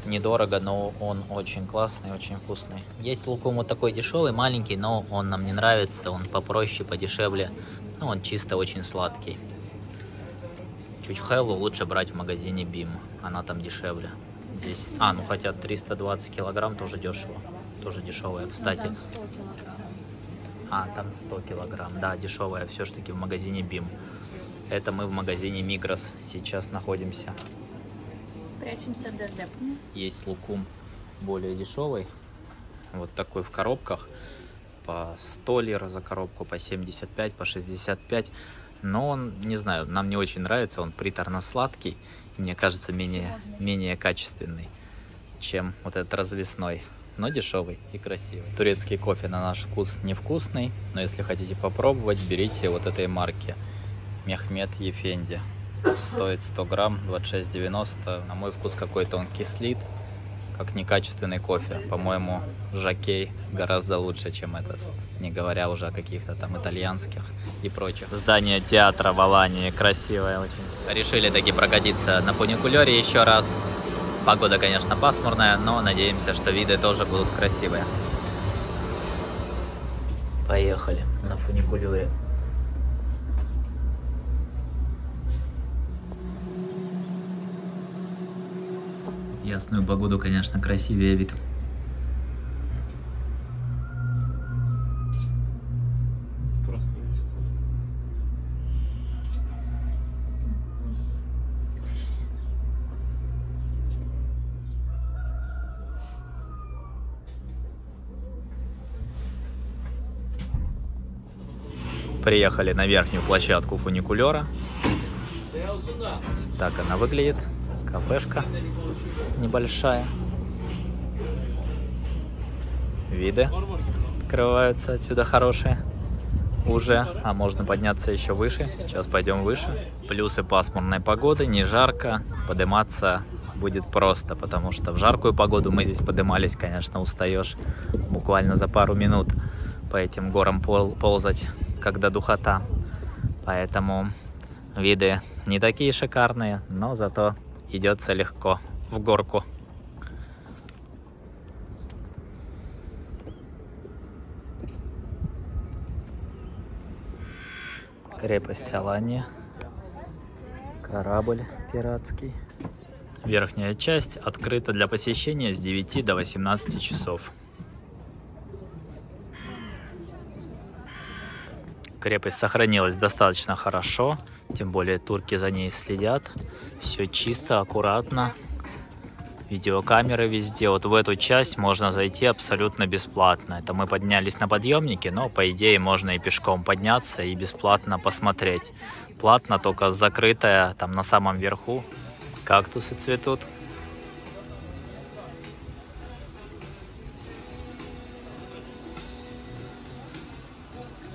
Недорого, но он очень классный, очень вкусный. Есть лукум вот такой дешевый, маленький, но он нам не нравится. Он попроще, подешевле. Ну, он чисто очень сладкий. Чучхеллу лучше брать в магазине Бим. Она там дешевле. Здесь... А, ну хотя 320 килограмм тоже дешево. Тоже дешевая, кстати. Ну, там 100 килограмм. А, там 100 килограмм. Да, дешевая все-таки в магазине Бим. Это мы в магазине Мигрос сейчас находимся. Прячемся от дождя. Есть лукум более дешевый. Вот такой в коробках. По 100 лир за коробку, по 75, по 65. Но он, не знаю, нам не очень нравится. Он приторно-сладкий. Мне кажется, менее, менее качественный, чем вот этот развесной. Но дешевый и красивый. Турецкий кофе на наш вкус невкусный. Но если хотите попробовать, берите вот этой марки. Мехмед Ефенди. Стоит 100 грамм, 26,90. На мой вкус какой-то он кислит, как некачественный кофе. По-моему, Жакей гораздо лучше, чем этот. Не говоря уже о каких-то там итальянских и прочих. Здание театра в Алании красивое очень. Решили таки прокатиться на фуникулере еще раз. Погода, конечно, пасмурная, но надеемся, что виды тоже будут красивые. Поехали на фуникулере. Ясную погоду, конечно, красивее вид. Приехали на верхнюю площадку фуникулера. Так она выглядит. Кафешка небольшая. Виды открываются отсюда хорошие. Уже, а можно подняться еще выше. Сейчас пойдем выше. Плюсы пасмурной погоды, не жарко. Подниматься будет просто, потому что в жаркую погоду мы здесь поднимались, конечно, устаешь буквально за пару минут по этим горам пол ползать, когда духота. Поэтому виды не такие шикарные, но зато идется легко в горку. Крепость Алания. Корабль пиратский. Верхняя часть открыта для посещения с 9 до 18 часов. Крепость сохранилась достаточно хорошо, тем более турки за ней следят. Все чисто, аккуратно. видеокамеры везде. Вот в эту часть можно зайти абсолютно бесплатно. Это мы поднялись на подъемнике, но по идее можно и пешком подняться и бесплатно посмотреть. Платно только закрытая там на самом верху. Кактусы цветут.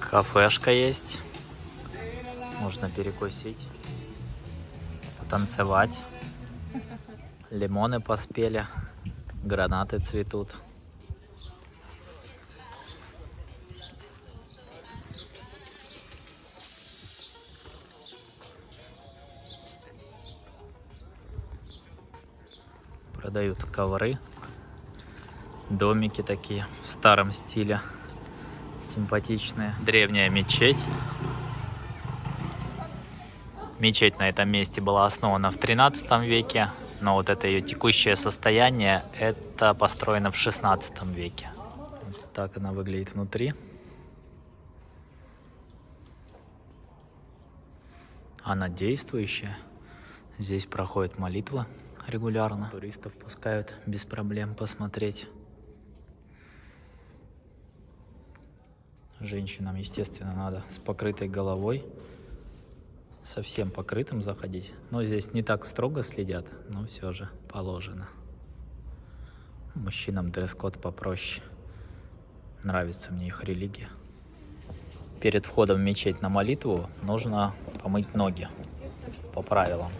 Кафешка есть. Можно перекусить, потанцевать. Лимоны поспели, гранаты цветут. Продают ковры, домики такие в старом стиле, симпатичные. Древняя мечеть. Мечеть на этом месте была основана в 13 веке, но вот это ее текущее состояние, это построено в 16 веке. Вот так она выглядит внутри. Она действующая. Здесь проходят молитвы регулярно. Туристов пускают без проблем посмотреть. Женщинам, естественно, надо с покрытой головой, совсем покрытым заходить. Но здесь не так строго следят, но все же положено. Мужчинам дресс-код попроще. Нравится мне их религия. Перед входом в мечеть на молитву нужно помыть ноги по правилам.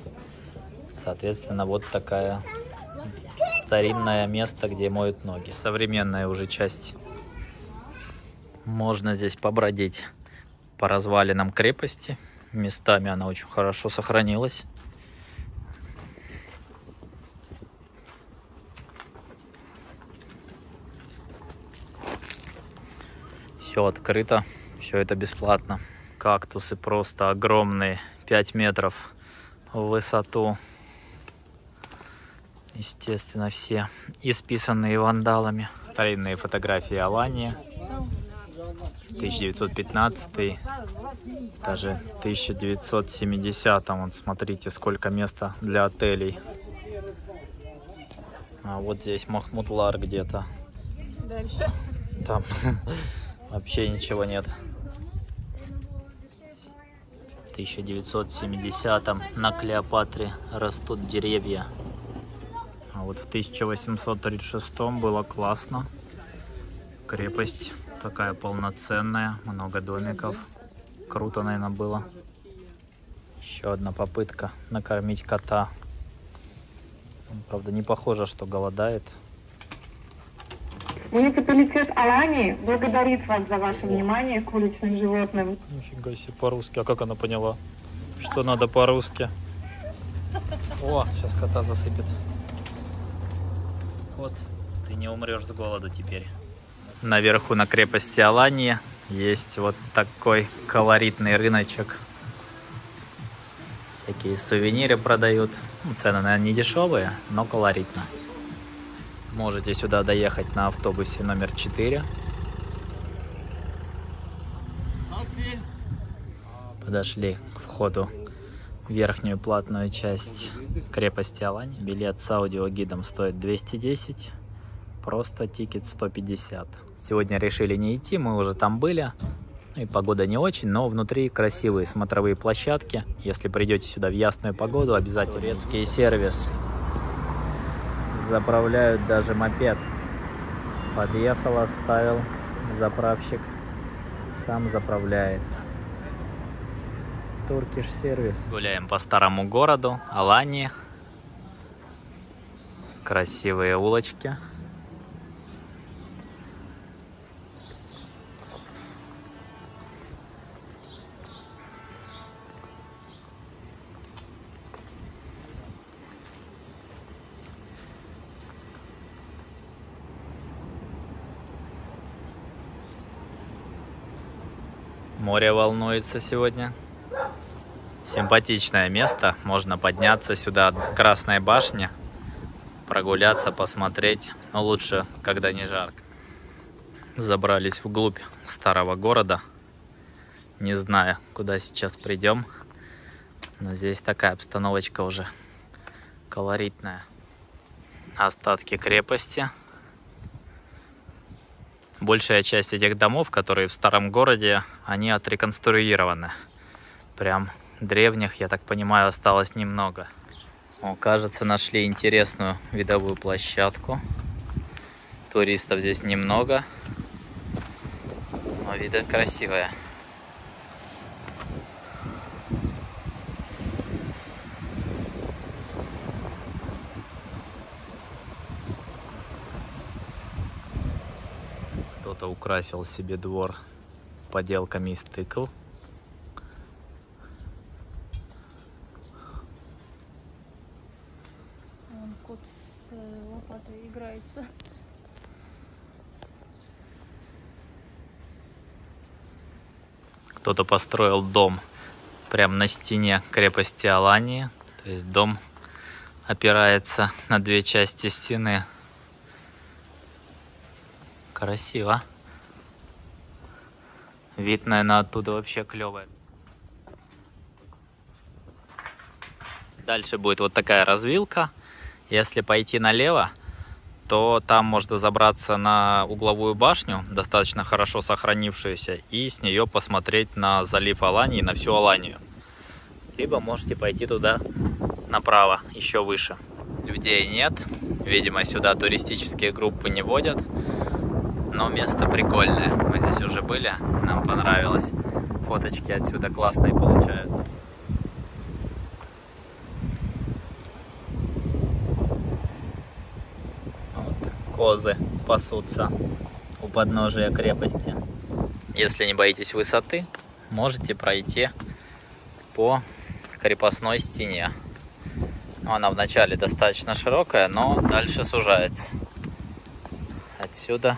Соответственно, вот такая старинное место, где моют ноги. Современная уже часть. Можно здесь побродить по развалинам крепости. Местами она очень хорошо сохранилась. Все открыто, все это бесплатно. Кактусы просто огромные, 5 метров в высоту. Естественно, все исписанные вандалами. Старинные фотографии Алании. 1915, даже 1970. Вот смотрите, сколько места для отелей. А вот здесь Махмудлар где-то. Дальше. Там вообще ничего нет. В 1970 на Клеопатре растут деревья. А вот в 1836 было классно. Крепость такая полноценная, много домиков. Круто, наверное, было. Еще одна попытка накормить кота. Он, правда, не похоже, что голодает. Муниципалитет Алании благодарит вас за ваше внимание к уличным животным. Нифига себе по-русски. А как она поняла? Что надо по-русски? О, сейчас кота засыпет. Вот, ты не умрешь с голоду теперь. Наверху на крепости Алания есть вот такой колоритный рыночек. Всякие сувениры продают. Ну, цены, наверное, не дешевые, но колоритно. Можете сюда доехать на автобусе номер 4. Подошли к входу в верхнюю платную часть крепости Алань. Билет с аудиогидом стоит 210, просто тикет 150. Сегодня решили не идти, мы уже там были. Ну и погода не очень, но внутри красивые смотровые площадки. Если придете сюда в ясную погоду, обязательно турецкий сервис. Заправляют даже мопед. Подъехал, оставил заправщик. Сам заправляет. Туркиш сервис. Гуляем по старому городу, Алании. Красивые улочки. Море волнуется сегодня. Симпатичное место. Можно подняться сюда от Красной башни, прогуляться, посмотреть. Но лучше, когда не жарко. Забрались вглубь старого города. Не знаю, куда сейчас придем. Но здесь такая обстановочка уже колоритная. остатки крепости. Большая часть этих домов, которые в старом городе, они отреконструированы. Прям древних, я так понимаю, осталось немного. О, кажется, нашли интересную видовую площадку. Туристов здесь немного, но вида красивая. Кто-то украсил себе двор поделками из тыкв. Вон кот с э, лопатой играется. Кто-то построил дом прямо на стене крепости Алании. То есть дом опирается на две части стены. Красиво. Вид, наверное, оттуда вообще клевый. Дальше будет вот такая развилка. Если пойти налево, то там можно забраться на угловую башню, достаточно хорошо сохранившуюся, и с нее посмотреть на залив Алании, на всю Аланию. Либо можете пойти туда направо, еще выше. Людей нет, видимо, сюда туристические группы не водят, но место прикольное. Мы здесь уже были, нам понравилось. Фоточки отсюда классные получаются. Вот, козы пасутся у подножия крепости. Если не боитесь высоты, можете пройти по крепостной стене. Ну, Она вначале достаточно широкая, но дальше сужается. Отсюда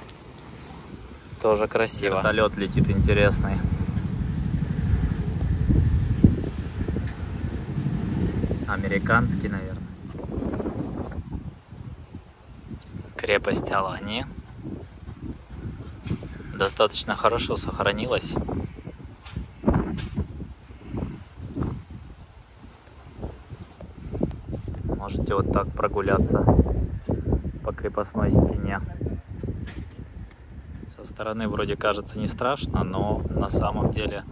тоже красиво. Вертолет летит интересный. Американский, наверное. Крепость Алани. Достаточно хорошо сохранилась. Можете вот так прогуляться по крепостной стене. Со стороны вроде кажется не страшно, но на самом деле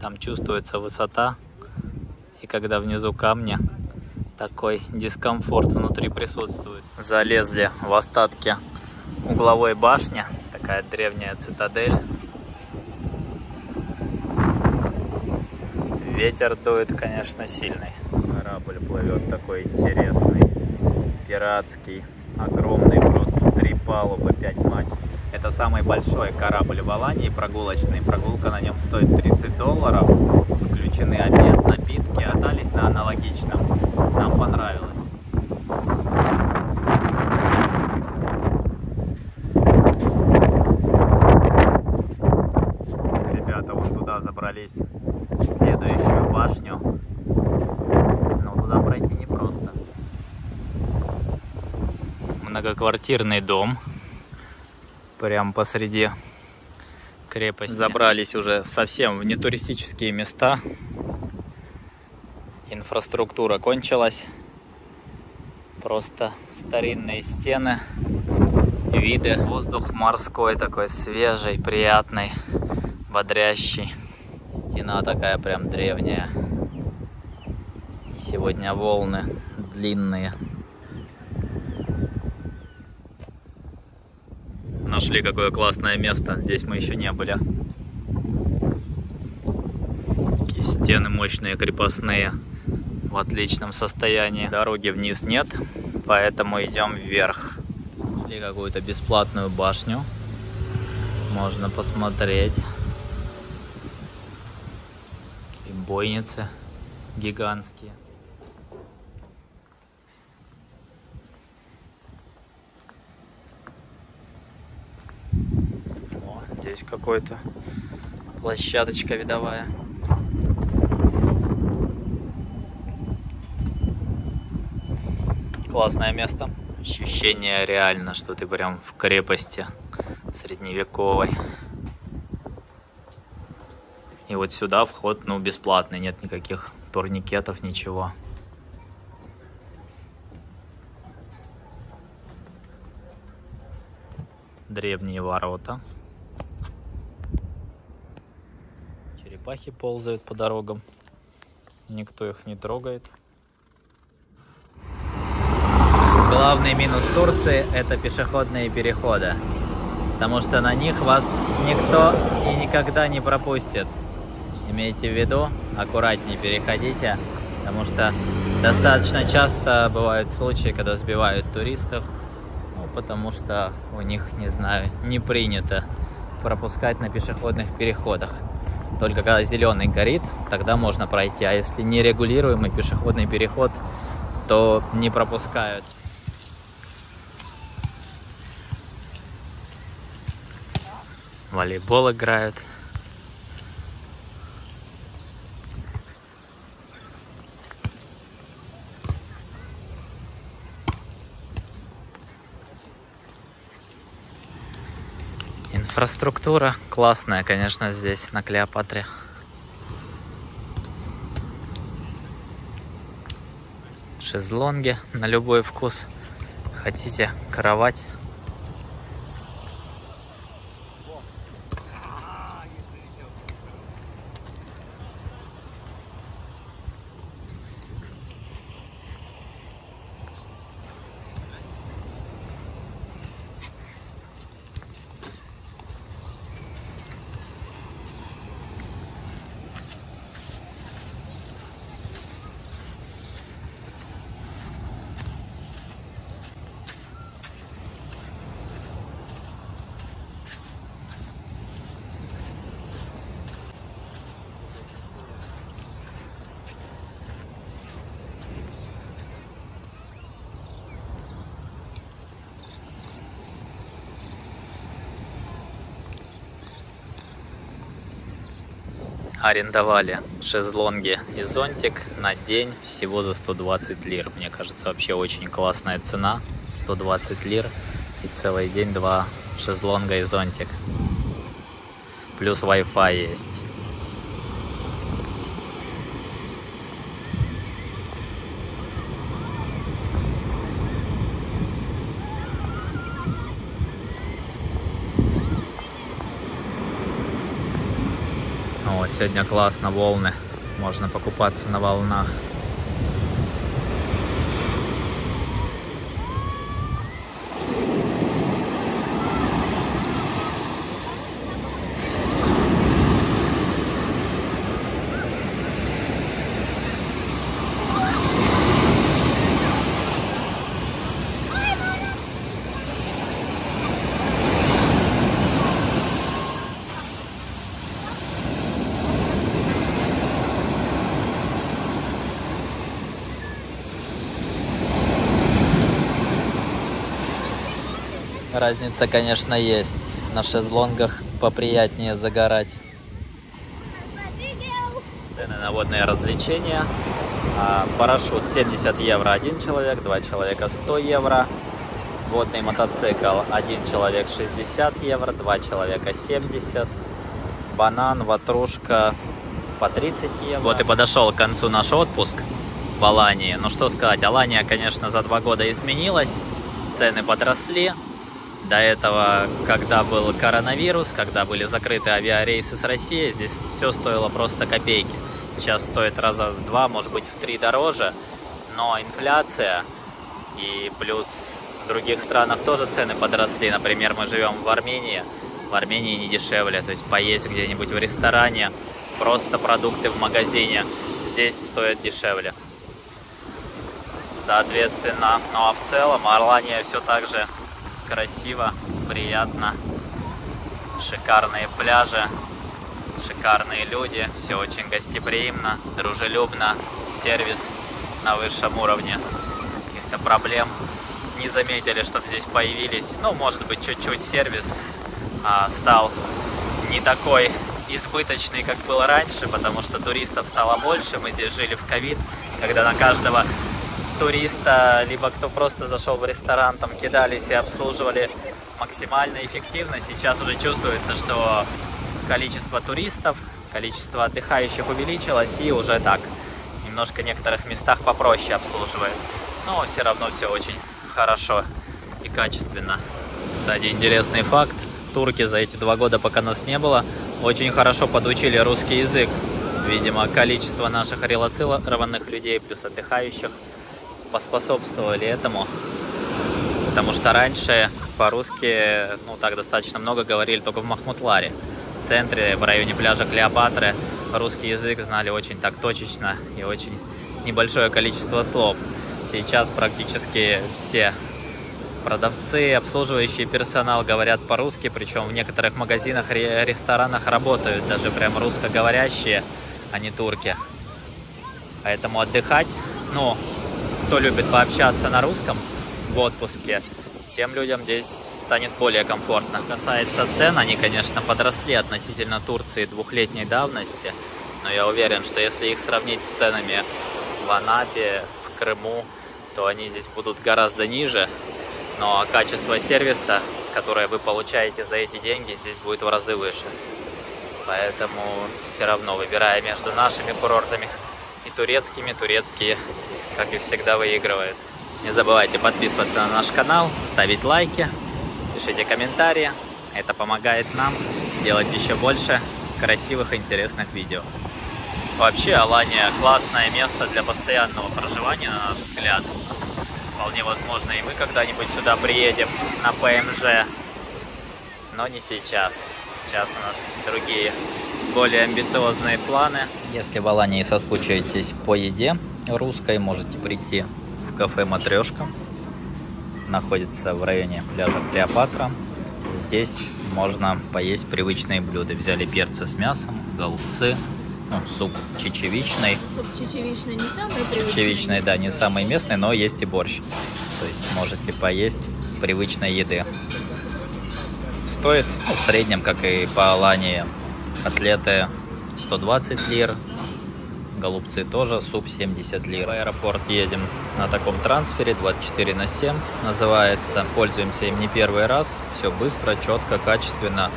там чувствуется высота. И когда внизу камни, такой дискомфорт внутри присутствует. Залезли в остатки угловой башни. Такая древняя цитадель. Ветер дует, конечно, сильный. Корабль плывет такой интересный, пиратский, огромный просто, три палубы, пять мачт. Это самый большой корабль в Алании, прогулочный. Прогулка на нем стоит 30 долларов. Включены обед, напитки, отдались на аналогичном. Нам понравилось. Ребята вон туда забрались, в следующую башню. Но туда пройти непросто. Многоквартирный дом. Прям посреди крепости. Забрались уже совсем в нетуристические места. Инфраструктура кончилась. Просто старинные стены, виды. Воздух морской такой свежий, приятный, бодрящий. Стена такая прям древняя. И сегодня волны длинные. Нашли какое классное место. Здесь мы еще не были. Такие стены мощные, крепостные. В отличном состоянии. Дороги вниз нет, поэтому идем вверх. Нашли какую-то бесплатную башню. Можно посмотреть. И бойницы гигантские. О, здесь какой-то площадочка видовая. Классное место. Ощущение реально, что ты прям в крепости средневековой. И вот сюда вход, ну, бесплатный, нет никаких турникетов, ничего. древние ворота. Черепахи ползают по дорогам. Никто их не трогает. Главный минус Турции это пешеходные переходы. Потому что на них вас никто и никогда не пропустит. Имейте в виду, аккуратнее переходите, потому что достаточно часто бывают случаи, когда сбивают туристов, ну, потому что у них, не знаю, не принято пропускать на пешеходных переходах. Только когда зеленый горит, тогда можно пройти, а если нерегулируемый пешеходный переход, то не пропускают. Волейбол играют. Инфраструктура классная, конечно, здесь, на Клеопатре. Шезлонги на любой вкус. Хотите кровать? Арендовали шезлонги и зонтик на день всего за 120 лир. Мне кажется, вообще очень классная цена. 120 лир и целый день два шезлонга и зонтик. Плюс Wi-Fi есть. О, сегодня классно волны. Можно покупаться на волнах. Разница, конечно, есть. На шезлонгах поприятнее загорать. Цены на водные развлечения. А, парашют 70 евро один человек, два человека 100 евро. Водный мотоцикл один человек 60 евро, два человека 70. Банан, ватрушка по 30 евро. Вот и подошел к концу наш отпуск в Алании. Ну что сказать, Алания, конечно, за два года изменилась. Цены подросли. До этого, когда был коронавирус, когда были закрыты авиарейсы с Россией, здесь все стоило просто копейки. Сейчас стоит раза в два, может быть в три дороже, но инфляция и плюс в других странах тоже цены подросли. Например, мы живем в Армении, в Армении не дешевле, то есть поесть где-нибудь в ресторане, просто продукты в магазине здесь стоят дешевле. Соответственно, ну а в целом Орлания все так же красиво, приятно. Шикарные пляжи, шикарные люди, все очень гостеприимно, дружелюбно, сервис на высшем уровне. Каких-то проблем не заметили, чтобы здесь появились. Ну, может быть, чуть-чуть сервис а, стал не такой избыточный, как был раньше, потому что туристов стало больше. Мы здесь жили в ковид, когда на каждого туриста, либо кто просто зашел в ресторан, там кидались и обслуживали максимально эффективно. Сейчас уже чувствуется, что количество туристов, количество отдыхающих увеличилось и уже так. Немножко в некоторых местах попроще обслуживают. Но все равно все очень хорошо и качественно. Кстати, интересный факт. Турки за эти два года, пока нас не было, очень хорошо подучили русский язык. Видимо, количество наших релацированных людей плюс отдыхающих поспособствовали этому. Потому что раньше по-русски, ну так достаточно много говорили только в Махмутларе. В центре, в районе пляжа Клеопатры, русский язык знали очень так точечно и очень небольшое количество слов. Сейчас практически все продавцы, обслуживающий персонал говорят по-русски, причем в некоторых магазинах, ресторанах работают даже прям русскоговорящие, а не турки. Поэтому отдыхать, ну, кто любит пообщаться на русском в отпуске, тем людям здесь станет более комфортно. Касается цен, они, конечно, подросли относительно Турции двухлетней давности, но я уверен, что если их сравнить с ценами в Анапе, в Крыму, то они здесь будут гораздо ниже, но качество сервиса, которое вы получаете за эти деньги, здесь будет в разы выше. Поэтому все равно, выбирая между нашими курортами и турецкими, турецкие, как и всегда, выигрывают. Не забывайте подписываться на наш канал, ставить лайки, пишите комментарии. Это помогает нам делать еще больше красивых и интересных видео. Вообще, Алания классное место для постоянного проживания, на наш взгляд. Вполне возможно, и мы когда-нибудь сюда приедем на ПМЖ. Но не сейчас. Сейчас у нас другие, более амбициозные планы. Если в Алании соскучаетесь по еде русской, можете прийти в кафе «Матрешка». Находится в районе пляжа Клеопатра. Здесь можно поесть привычные блюда. Взяли перцы с мясом, голубцы, ну, суп чечевичный. Суп чечевичный не самый привычный. Чечевичный, да, не самый местный, но есть и борщ. То есть можете поесть привычной еды. Стоит ну, в среднем, как и по Алании, котлеты 120 лир, голубцы тоже, суп 70 лир. В аэропорт едем на таком трансфере 24 на 7 называется. Пользуемся им не первый раз. Все быстро, четко, качественно.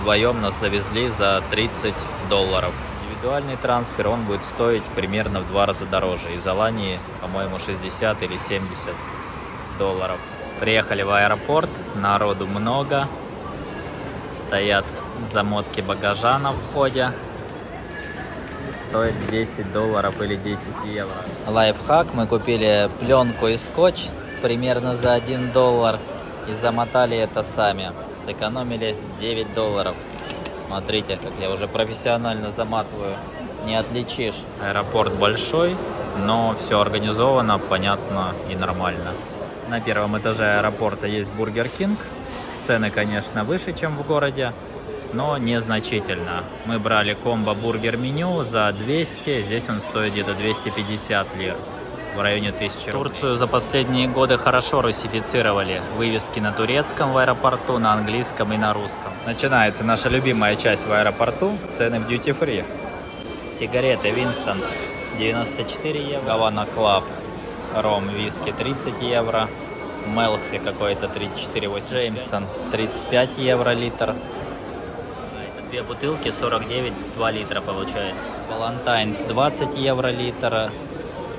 Вдвоем нас довезли за 30 долларов индивидуальный трансфер, он будет стоить примерно в два раза дороже. Из Алании, по-моему, 60 или 70 долларов. Приехали в аэропорт, народу много. Стоят замотки багажа на входе. Стоит 10 долларов или 10 евро. Лайфхак, мы купили пленку и скотч примерно за 1 доллар и замотали это сами. Сэкономили 9 долларов. Смотрите, как я уже профессионально заматываю. Не отличишь. Аэропорт большой, но все организовано, понятно и нормально. На первом этаже аэропорта есть Бургер Кинг. Цены, конечно, выше, чем в городе, но незначительно. Мы брали комбо бургер меню за 200, здесь он стоит где-то 250 лир в районе 1000 Турцию за последние годы хорошо русифицировали. Вывески на турецком в аэропорту, на английском и на русском. Начинается наша любимая часть в аэропорту. Цены в free. Сигареты Winston 94 евро. Havana Club. Ром, виски 30 евро. Malfy какой-то 34,80. Джеймсон 35 евро литр. Две бутылки 49, 2 литра получается. Ballantine's 20 евро литра.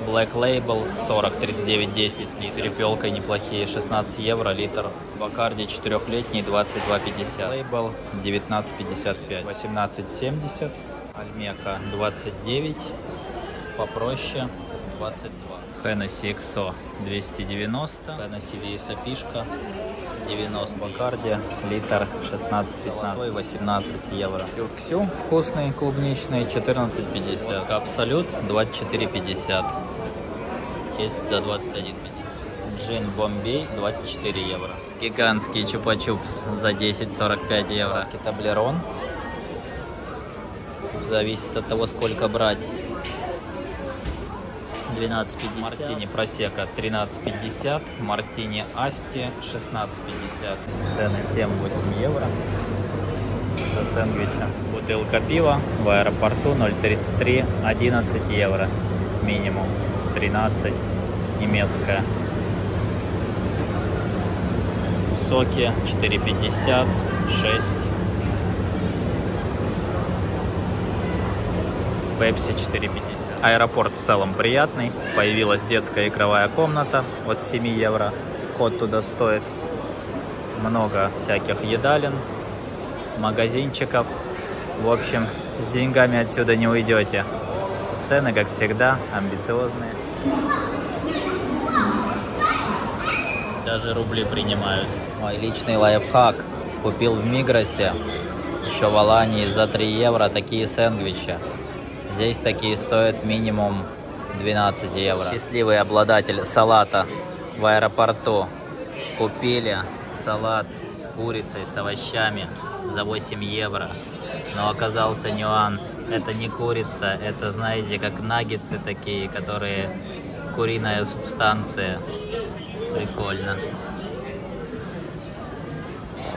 Black Label 40 39 10 с перепелкой неплохие 16 евро литр Бакарди 4-летний 22,50 Label 19,55 18,70 Альмека 29 попроще 22 Hennessy XO 290 Hennessy Visa Пишка 90 Бакарди литр 16-15 18 евро Сюрксю вкусный клубничный 14,50 Абсолют 24,50 есть за 21 Джин Бомбей 24 евро. Гигантский чупа-чупс за 10-45 евро. Таблерон. Зависит от того, сколько брать. 12,50. Мартини Просека 13,50. Мартини Асти 16,50. Цены 7-8 евро. За сэндвича. Бутылка пива в аэропорту 0,33. 11 евро минимум. 13 немецкая. Соки 4,50, 6. Пепси 4,50. Аэропорт в целом приятный. Появилась детская игровая комната от 7 евро. Вход туда стоит много всяких едалин, магазинчиков. В общем, с деньгами отсюда не уйдете. Цены, как всегда, амбициозные. Даже рубли принимают. Мой личный лайфхак. Купил в Мигросе, еще в Алании, за 3 евро такие сэндвичи. Здесь такие стоят минимум 12 евро. Счастливый обладатель салата в аэропорту. Купили салат с курицей, с овощами за 8 евро. Но оказался нюанс. Это не курица, это, знаете, как наггетсы такие, которые куриная субстанция. Прикольно.